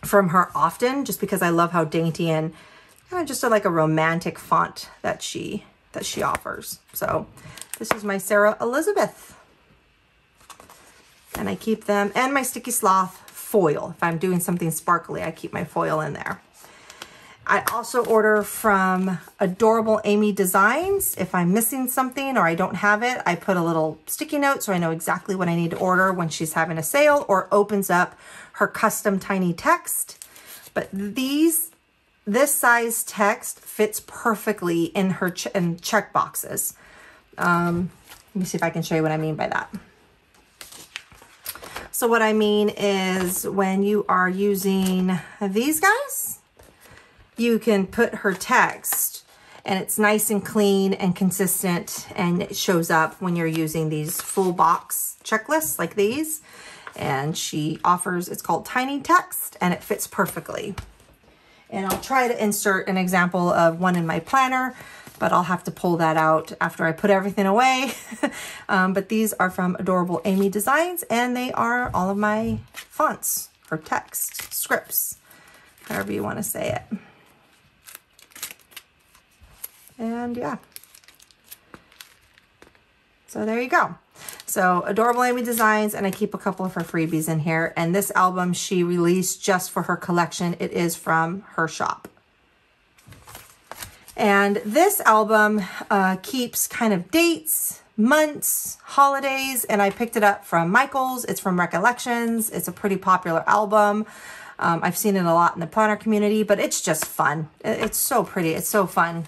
from her often just because I love how dainty and kind of just a, like a romantic font that she that she offers. So this is my Sara Elizabeth. And I keep them and my Sticky Sloth foil. If I'm doing something sparkly, I keep my foil in there. I also order from Adorable Amy Designs. If I'm missing something or I don't have it, I put a little sticky note so I know exactly what I need to order when she's having a sale or opens up her custom tiny text. But these, this size text fits perfectly in her ch in check boxes. Um, let me see if I can show you what I mean by that. So what I mean is when you are using these guys, you can put her text and it's nice and clean and consistent and it shows up when you're using these full box checklists like these. And she offers, it's called Tiny Text and it fits perfectly. And I'll try to insert an example of one in my planner, but I'll have to pull that out after I put everything away. *laughs* um, but these are from Adorable Amy Designs and they are all of my fonts or text, scripts, however you want to say it. And yeah. So there you go. So Adorable Amy Designs, and I keep a couple of her freebies in here. And this album she released just for her collection. It is from her shop. And this album uh, keeps kind of dates, months, holidays, and I picked it up from Michaels. It's from Recollections. It's a pretty popular album. Um, I've seen it a lot in the planner community, but it's just fun. It's so pretty. It's so fun.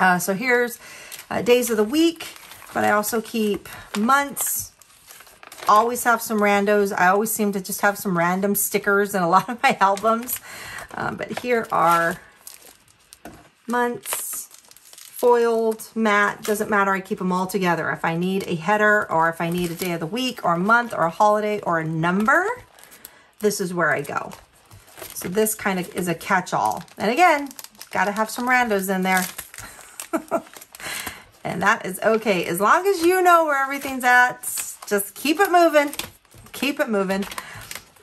Uh, so here's uh, days of the week, but I also keep months. Always have some randos. I always seem to just have some random stickers in a *laughs* lot of my albums. Um, but here are months, foiled, matte, doesn't matter. I keep them all together. If I need a header or if I need a day of the week or a month or a holiday or a number, this is where I go. So this kind of is a catch-all. And again, got to have some randos in there. *laughs* and that is okay. As long as you know where everything's at, just keep it moving. Keep it moving.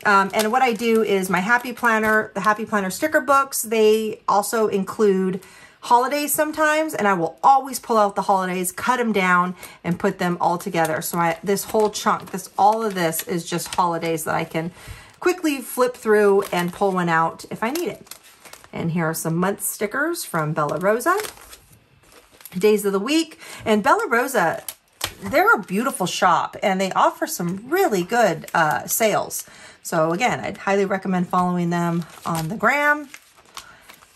Um, and what I do is my Happy Planner, the Happy Planner sticker books, they also include holidays sometimes, and I will always pull out the holidays, cut them down, and put them all together. So I, this whole chunk, this all of this is just holidays that I can quickly flip through and pull one out if I need it. And here are some month stickers from Bella Rosa. Days of the week. And Bella Rosa, they're a beautiful shop and they offer some really good uh, sales. So again, I'd highly recommend following them on the gram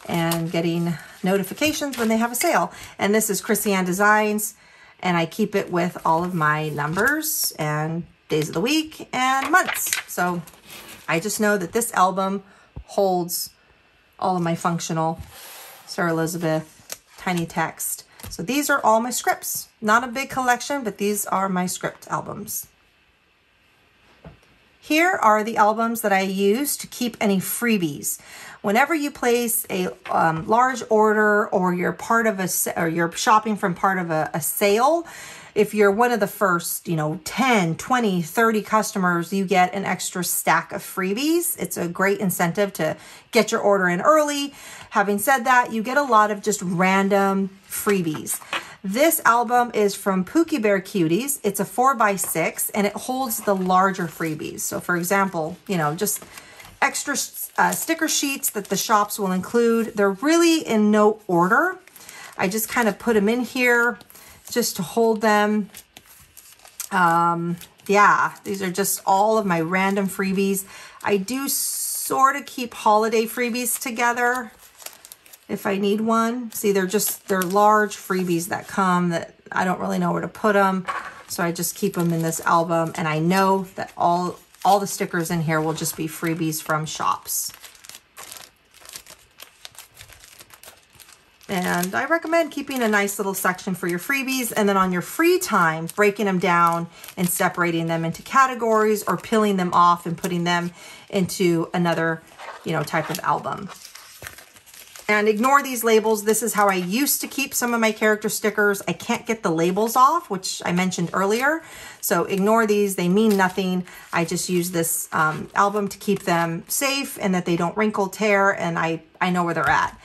and getting notifications when they have a sale. And this is Chrissy Designs, and I keep it with all of my numbers and days of the week and months. So I just know that this album holds all of my functional Sir Elizabeth tiny text. So these are all my scripts. Not a big collection, but these are my script albums. Here are the albums that I use to keep any freebies. Whenever you place a um, large order or you're part of a, or you're shopping from part of a, a sale, if you're one of the first, you know, 10, 20, 30 customers, you get an extra stack of freebies. It's a great incentive to get your order in early. Having said that, you get a lot of just random freebies. This album is from Pookie Bear Cuties. It's a four by six and it holds the larger freebies. So for example, you know, just extra uh, sticker sheets that the shops will include. They're really in no order. I just kind of put them in here just to hold them. Um, yeah, these are just all of my random freebies. I do sort of keep holiday freebies together if I need one. See, they're just, they're large freebies that come that I don't really know where to put them. So I just keep them in this album and I know that all, all the stickers in here will just be freebies from shops. And I recommend keeping a nice little section for your freebies and then on your free time, breaking them down and separating them into categories or peeling them off and putting them into another, you know, type of album. And ignore these labels. This is how I used to keep some of my character stickers. I can't get the labels off, which I mentioned earlier. So ignore these. They mean nothing. I just use this um, album to keep them safe and that they don't wrinkle, tear, and I, I know where they're at.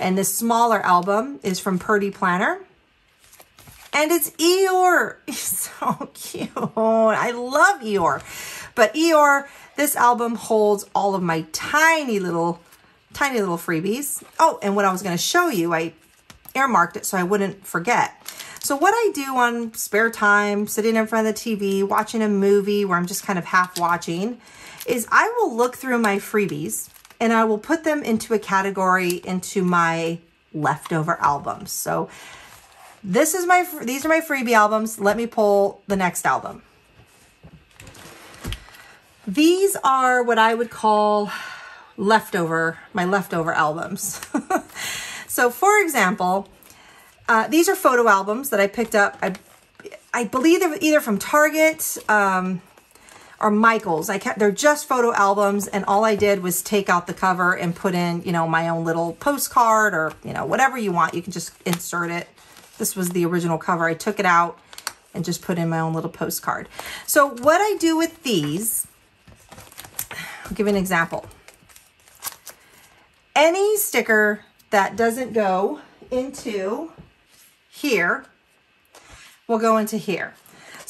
And this smaller album is from Purdee Planner. And it's Eeyore. *laughs* He's so cute. I love Eeyore. But Eeyore, this album holds all of my tiny little tiny little freebies. Oh, and what I was going to show you, I earmarked it so I wouldn't forget. So what I do on spare time, sitting in front of the TV, watching a movie where I'm just kind of half watching, is I will look through my freebies and I will put them into a category into my leftover albums. So this is my, these are my freebie albums. Let me pull the next album. These are what I would call leftover, my leftover albums. *laughs* so for example, uh, these are photo albums that I picked up. I, I believe they're either from Target um, or Michaels. I kept, they're just photo albums and all I did was take out the cover and put in, you know, my own little postcard or, you know, whatever you want. You can just insert it. This was the original cover. I took it out and just put in my own little postcard. So what I do with these, I'll give an example any sticker that doesn't go into here will go into here.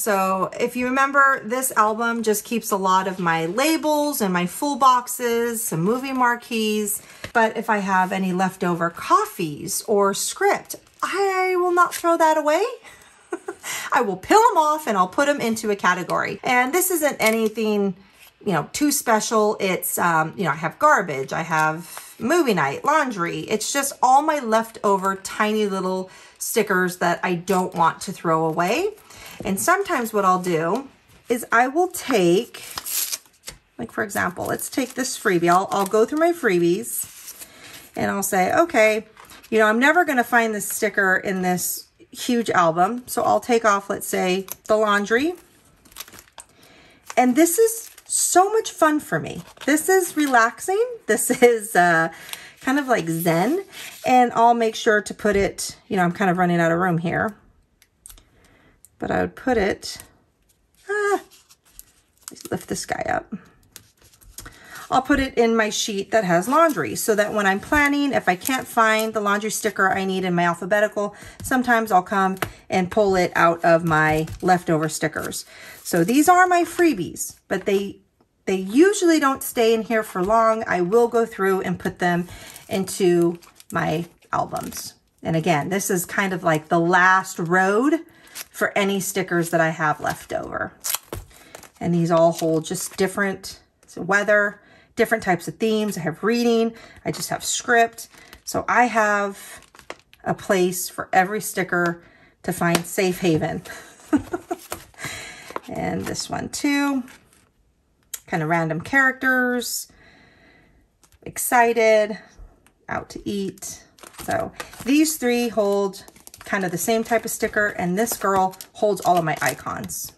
So if you remember, this album just keeps a lot of my labels and my full boxes, some movie marquees. But if I have any leftover coffees or script, I will not throw that away. *laughs* I will peel them off and I'll put them into a category. And this isn't anything, you know, too special. It's, um, you know, I have garbage, I have movie night, laundry. It's just all my leftover tiny little stickers that I don't want to throw away. And sometimes what I'll do is I will take, like for example, let's take this freebie. I'll, I'll go through my freebies and I'll say, okay, you know, I'm never going to find this sticker in this huge album. So I'll take off, let's say, the laundry. And this is so much fun for me. This is relaxing. This *laughs* is uh, kind of like zen. And I'll make sure to put it, you know, I'm kind of running out of room here. But I would put it, ah, lift this guy up. I'll put it in my sheet that has laundry so that when I'm planning, if I can't find the laundry sticker I need in my alphabetical, sometimes I'll come and pull it out of my leftover stickers. So these are my freebies, but they they usually don't stay in here for long. I will go through and put them into my albums. And again, this is kind of like the last road for any stickers that I have left over. And these all hold just different so weather, different types of themes. I have reading. I just have script. So I have a place for every sticker to find safe haven. *laughs* and this one too kind of random characters, excited, out to eat. So these three hold kind of the same type of sticker, and this girl holds all of my icons.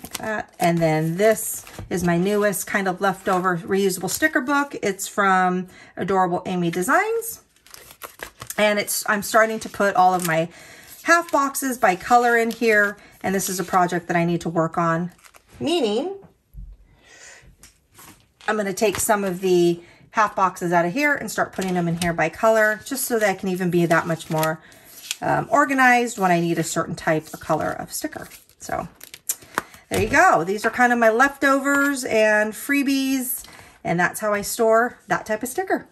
Like that. And then this is my newest kind of leftover reusable sticker book. It's from Adorable Amy Designs. And it's I'm starting to put all of my half boxes by color in here. And this is a project that I need to work on meaning I'm going to take some of the half boxes out of here and start putting them in here by color, just so that I can even be that much more um, organized when I need a certain type or color of sticker. So there you go. These are kind of my leftovers and freebies, and that's how I store that type of sticker.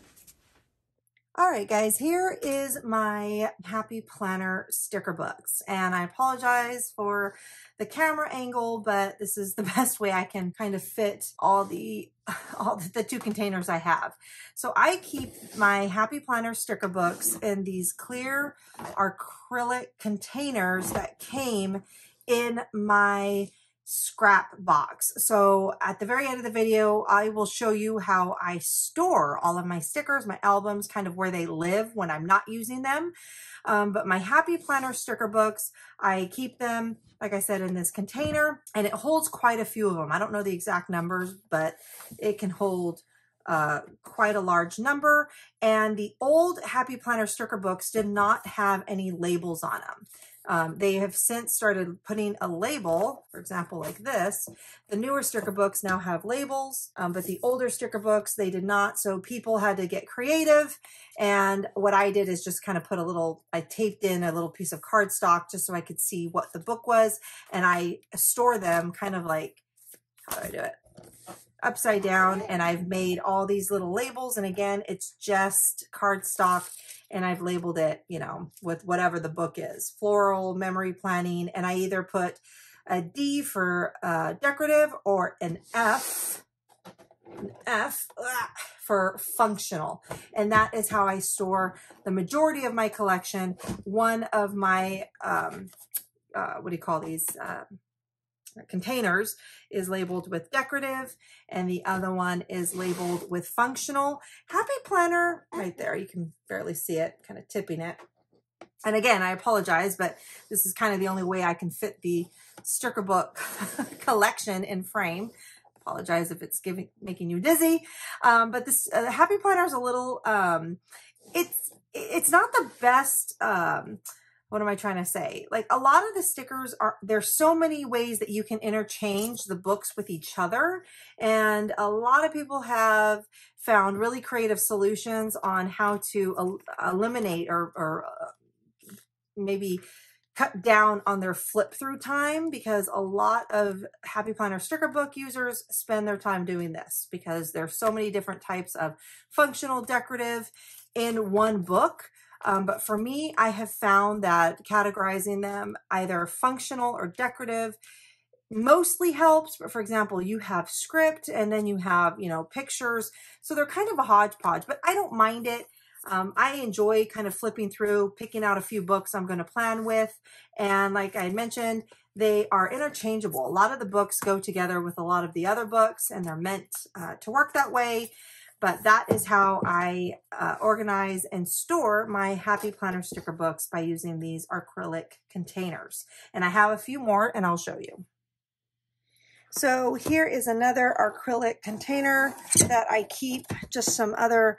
All right, guys, here is my Happy Planner sticker books. And I apologize for the camera angle, but this is the *laughs* best way I can kind of fit all the *laughs* all the two containers I have. So I keep my Happy Planner sticker books in these clear acrylic containers that came in my scrap box. So at the very end of the video, I will show you how I store all of my stickers, my albums, kind of where they live when I'm not using them. Um, but my Happy Planner sticker books, I keep them, like I said, in this container and it holds quite a few of them. I don't know the exact numbers, but it can hold uh, quite a large number. And the old Happy Planner sticker books did not have any labels on them. Um, they have since started putting a label, for example, like this. The newer sticker books now have labels, um, but the older sticker books, they did not. So people had to get creative. And what I did is just kind of put a little, I taped in a little piece of cardstock just so I could see what the book was. And I store them kind of like, how do I do it? Upside down and I've made all these little labels and again it's just cardstock and I've labeled it you know with whatever the book is floral memory planning and I either put a D for uh, decorative or an F an F ugh, for functional. And that is how I store the majority of my collection. One of my um, uh, what do you call these? Uh, containers is labeled with decorative and the other one is labeled with functional. Happy Planner right there. You can barely see it, kind of tipping it. And again, I apologize, but this is kind of the only way I can fit the sticker book *laughs* collection in frame. Apologize if it's giving making you dizzy. Um, but this uh, Happy Planner is a little, um, it's, it's not the best, um, what am I trying to say? Like a lot of the stickers are, there's so many ways that you can interchange the books with each other. And a lot of people have found really creative solutions on how to el eliminate or, or uh, maybe cut down on their flip through time because a lot of Happy Planner sticker book users spend their time doing this because there's so many different types of functional decorative in one book. Um, but for me, I have found that categorizing them either functional or decorative mostly helps. But for example, you have script and then you have, you know, pictures. So they're kind of a hodgepodge, but I don't mind it. Um, I enjoy kind of flipping through, picking out a few books I'm going to plan with. And like I mentioned, they are interchangeable. A lot of the books go together with a lot of the other books and they're meant uh, to work that way. But that is how I uh, organize and store my Happy Planner sticker books by using these acrylic containers. And I have a few more and I'll show you. So here is another acrylic container that I keep just some other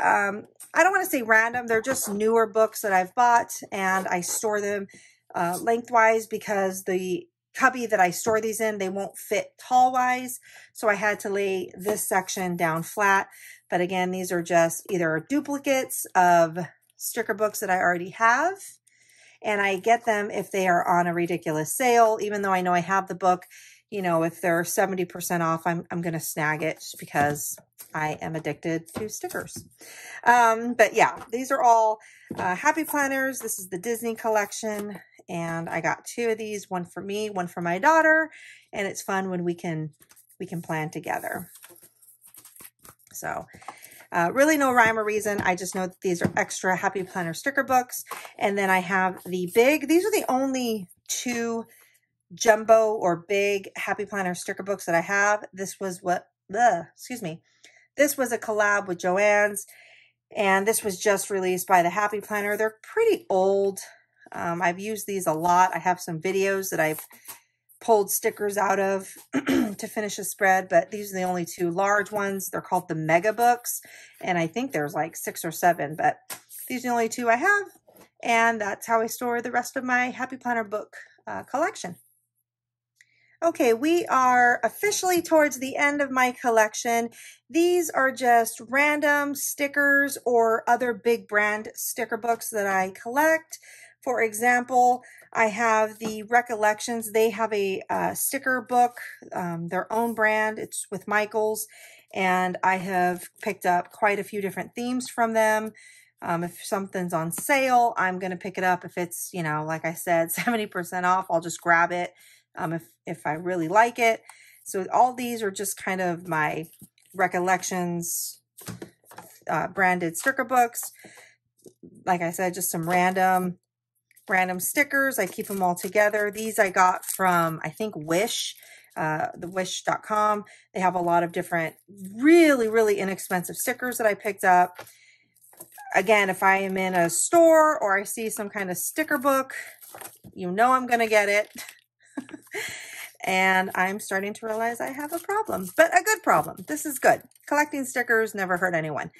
um, I don't want to say random. They're just newer books that I've bought and I store them uh, lengthwise because the cubby that I store these in, they won't fit tall wise. So I had to lay this section down flat. But again, these are just either duplicates of sticker books that I already have. And I get them if they are on a ridiculous sale, even though I know I have the book you know, if they're 70% off, I'm, I'm going to snag it because I am addicted to stickers. Um, but yeah, these are all uh, Happy Planners. This is the Disney collection. And I got two of these, one for me, one for my daughter. And it's fun when we can, we can plan together. So uh, really no rhyme or reason. I just know that these are extra Happy Planner sticker books. And then I have the big, these are the only two jumbo or big Happy Planner sticker books that I have. This was what, the excuse me, this was a collab with Joann's, and this was just released by the Happy Planner. They're pretty old. Um, I've used these a lot. I have some videos that I've pulled stickers out of *clears throat* to finish a spread, but these are the only two large ones. They're called the Mega Books, and I think there's like six or seven, but these are the only two I have, and that's how I store the rest of my Happy Planner book uh, collection. Okay, we are officially towards the end of my collection. These are just random stickers or other big brand sticker books that I collect. For example, I have the Recollections. They have a uh, sticker book, um, their own brand. It's with Michaels. And I have picked up quite a few different themes from them. Um, if something's on sale, I'm going to pick it up. If it's, you know, like I said, *laughs* 70% off, I'll just grab it um, if, if I really like it. So all these are just kind of my recollections uh, branded sticker books. Like I said, just some random random stickers. I keep them all together. These I got from, I think, Wish, uh, the wish.com. They have a lot of different really, really inexpensive stickers that I picked up. Again, if I am in a store or I see some kind of sticker book, you know I'm going to get it. *laughs* and I'm starting to realize I have a problem, but a good problem. This is good. Collecting stickers never hurt anyone.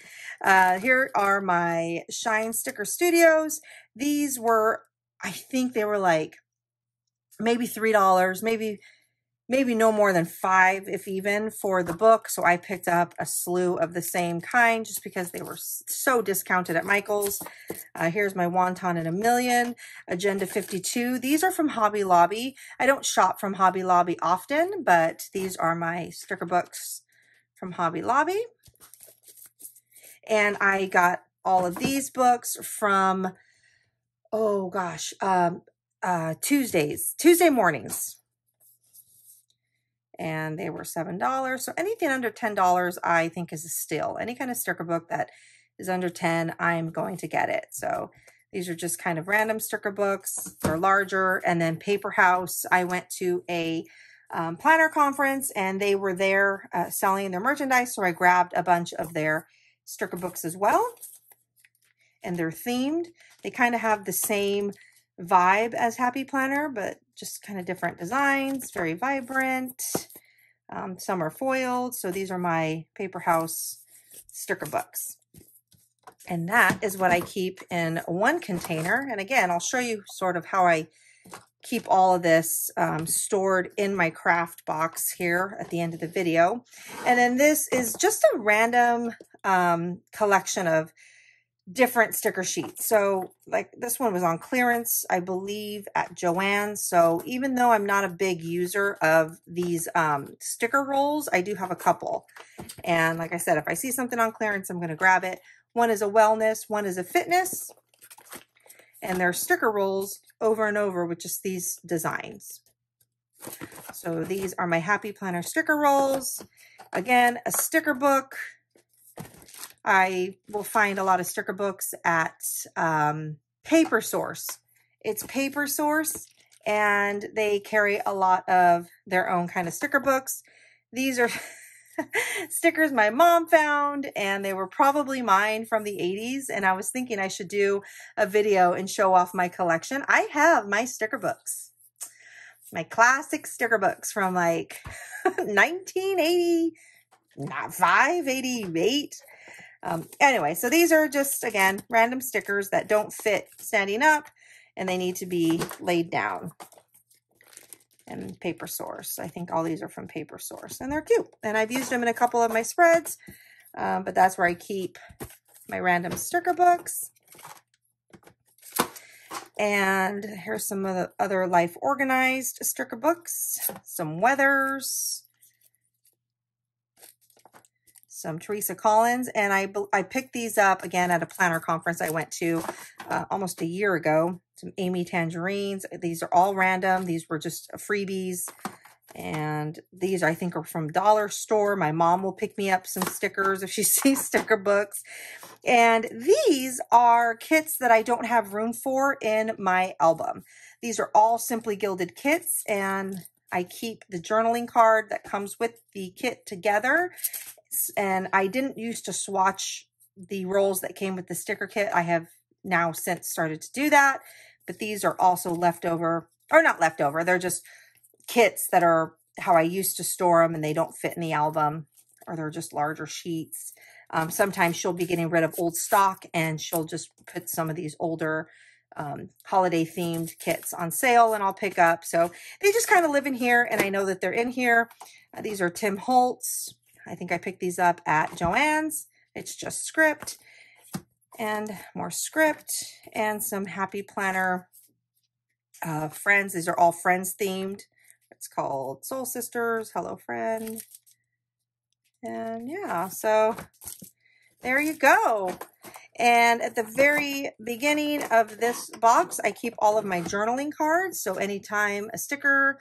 Uh, here are my Shine Sticker Studios. These were, I think they were like maybe $3, maybe maybe no more than five, if even, for the book. So I picked up a slew of the same kind just because they were so discounted at Michael's. Uh, here's my Wonton in a Million, Agenda 52. These are from Hobby Lobby. I don't shop from Hobby Lobby often, but these are my sticker books from Hobby Lobby. And I got all of these books from, oh gosh, um, uh, Tuesdays, Tuesday mornings and they were $7. So anything under $10 I think is a steal. Any kind of sticker book that is under 10, I'm going to get it. So these are just kind of random sticker books. They're larger. And then Paper House, I went to a um, planner conference and they were there uh, selling their merchandise. So I grabbed a bunch of their sticker books as well. And they're themed. They kind of have the same vibe as Happy Planner, but just kind of different designs, very vibrant. Um, some are foiled. So these are my Paper House sticker books. And that is what I keep in one container. And again, I'll show you sort of how I keep all of this um, stored in my craft box here at the end of the video. And then this is just a random um, collection of different sticker sheets. So like this one was on clearance, I believe at Joann's. So even though I'm not a big user of these um, sticker rolls, I do have a couple. And like I said, if I see something on clearance, I'm going to grab it. One is a wellness, one is a fitness. And they're sticker rolls over and over with just these designs. So these are my Happy Planner sticker rolls. Again, a sticker book. I will find a lot of sticker books at um, Paper Source. It's Paper Source, and they carry a lot of their own kind of sticker books. These are *laughs* stickers my mom found, and they were probably mine from the 80s, and I was thinking I should do a video and show off my collection. I have my sticker books my classic sticker books from like *laughs* 1980, not 5, 88. Um, anyway, so these are just, again, random stickers that don't fit standing up and they need to be laid down. And Paper Source. I think all these are from Paper Source. And they're cute. And I've used them in a couple of my spreads. Um, but that's where I keep my random sticker books. And here's some of the other Life Organized sticker books, some weathers, some Teresa Collins. And I, I picked these up again at a planner conference I went to uh, almost a year ago. Some Amy Tangerines. These are all random. These were just freebies. And these, I think, are from Dollar Store. My mom will pick me up some stickers if she *laughs* sees sticker books. And these are kits that I don't have room for in my album. These are all Simply Gilded kits, and I keep the journaling card that comes with the kit together. And I didn't used to swatch the rolls that came with the sticker kit. I have now since started to do that. But these are also leftover, or not leftover, they're just kits that are how I used to store them and they don't fit in the album or they're just larger sheets. Um, sometimes she'll be getting rid of old stock and she'll just put some of these older um, holiday themed kits on sale and I'll pick up. So they just kind of live in here and I know that they're in here. Uh, these are Tim Holtz. I think I picked these up at Joann's. It's just script and more script and some Happy Planner uh, friends. These are all friends themed. It's called Soul Sisters, Hello Friend. And yeah, so there you go. And at the very beginning of this box, I keep all of my journaling cards. So anytime a sticker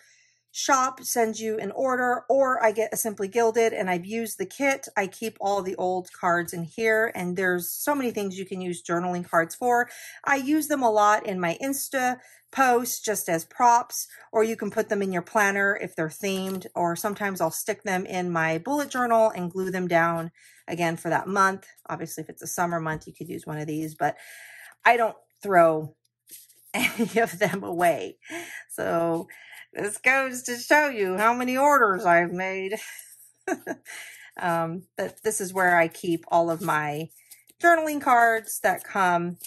shop sends you an order or I get a Simply Gilded and I've used the kit, I keep all the old cards in here and there's so many things you can use journaling cards for. I use them a lot in my Insta posts just as props, or you can put them in your planner if they're themed, or sometimes I'll stick them in my bullet journal and glue them down again for that month. Obviously, if it's a summer month, you could use one of these, but I don't throw *laughs* any of them away. So this goes to show you how many orders I've made. *laughs* um, but this is where I keep all of my journaling cards that come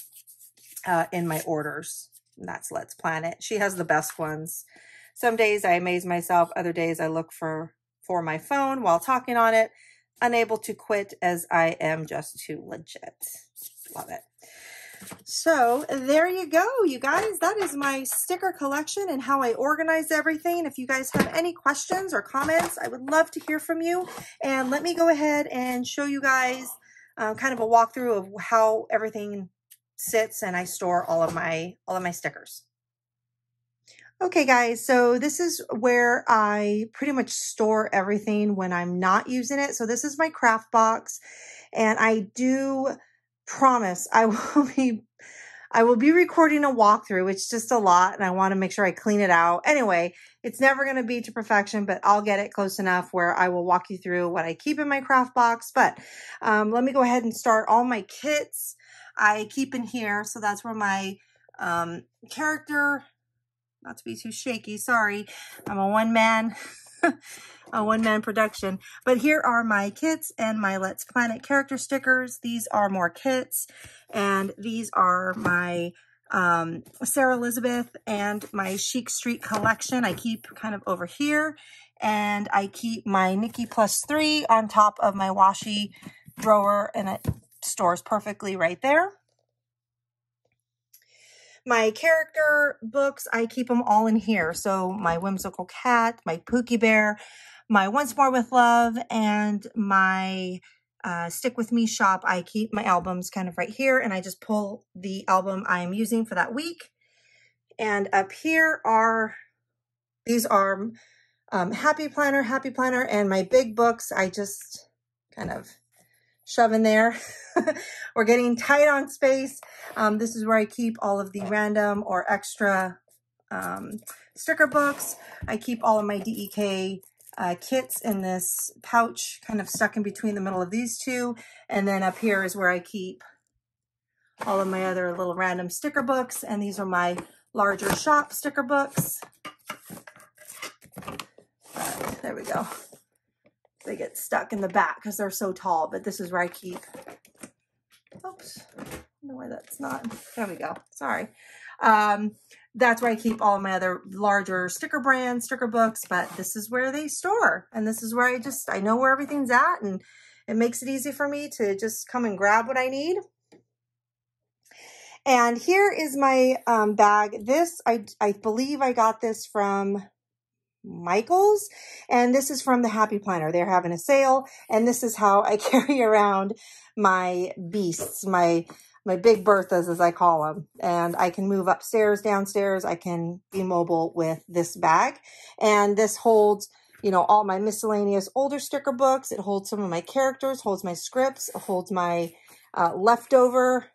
uh, in my orders. And that's Let's Plan It. She has the best ones. Some days I amaze myself. Other days I look for, for my phone while talking on it. Unable to quit as I am just too legit. Love it. So there you go, you guys. That is my sticker collection and how I organize everything. If you guys have any questions or comments, I would love to hear from you. And let me go ahead and show you guys um, kind of a walkthrough of how everything sits and I store all of my all of my stickers. Okay guys, so this is where I pretty much store everything when I'm not using it. So this is my craft box and I do promise I *laughs* will be I will be recording a walkthrough. It's just a lot and I want to make sure I clean it out. Anyway, it's never going to be to perfection, but I'll get it close enough where I will walk you through what I keep in my craft box. But um, let me go ahead and start all my kits. I keep in here. So that's where my um, character, not to be too shaky, sorry, I'm a one man, *laughs* *laughs* a one man production. But here are my kits and my Let's Plan It character stickers. These are more kits and these are my um, Sara Elizabeth and my Chic Street collection. I keep kind of over here and I keep my Nikki Plus 3 on top of my washi drawer and it stores perfectly right there. My character books, I keep them all in here. So my Whimsical Cat, my Pookie Bear, my Once More With Love, and my uh, Stick With Me shop, I keep my albums kind of right here and I just pull the album I am using for that week. And up here are, these are um, Happy Planner, Happy Planner, and my big books I just kind of shove in there. *laughs* We're getting tight on space. Um, this is where I keep all of the random or extra um, sticker books. I keep all of my DEK uh, kits in this pouch kind of stuck in between the middle of these two. And then up here is where I keep all of my other little random sticker books. And these are my larger shop sticker books. there we go. They get stuck in the back because they're so tall, but this is where I keep, oops, know why that's not, there we go, sorry. Um, that's where I keep all my other larger sticker brands, sticker books, but this is where they store. And this is where I just, I know where everything's at and it makes it easy for me to just come and grab what I need. And here is my um, bag. This, I, I believe I got this from Michaels. And this is from the Happy Planner. They're having a sale. And this is how I *laughs* carry around my beasts, my my big Berthas, as I call them. And I can move upstairs, downstairs. I can be mobile with this bag. And this holds, you know, all my miscellaneous older sticker books. It holds some of my characters, holds my scripts, holds my uh, leftover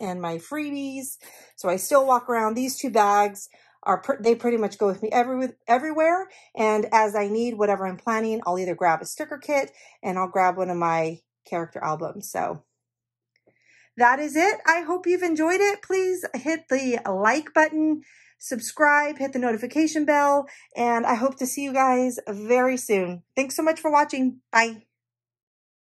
and my freebies. So I still walk around. These two bags are pr they pretty much go with me every everywhere. And as I need whatever I'm planning, I'll either grab a sticker kit and I'll grab one of my character albums. So that is it. I hope you've enjoyed it. Please hit the like button, subscribe, hit the notification bell, and I hope to see you guys very soon. Thanks so much for watching. Bye.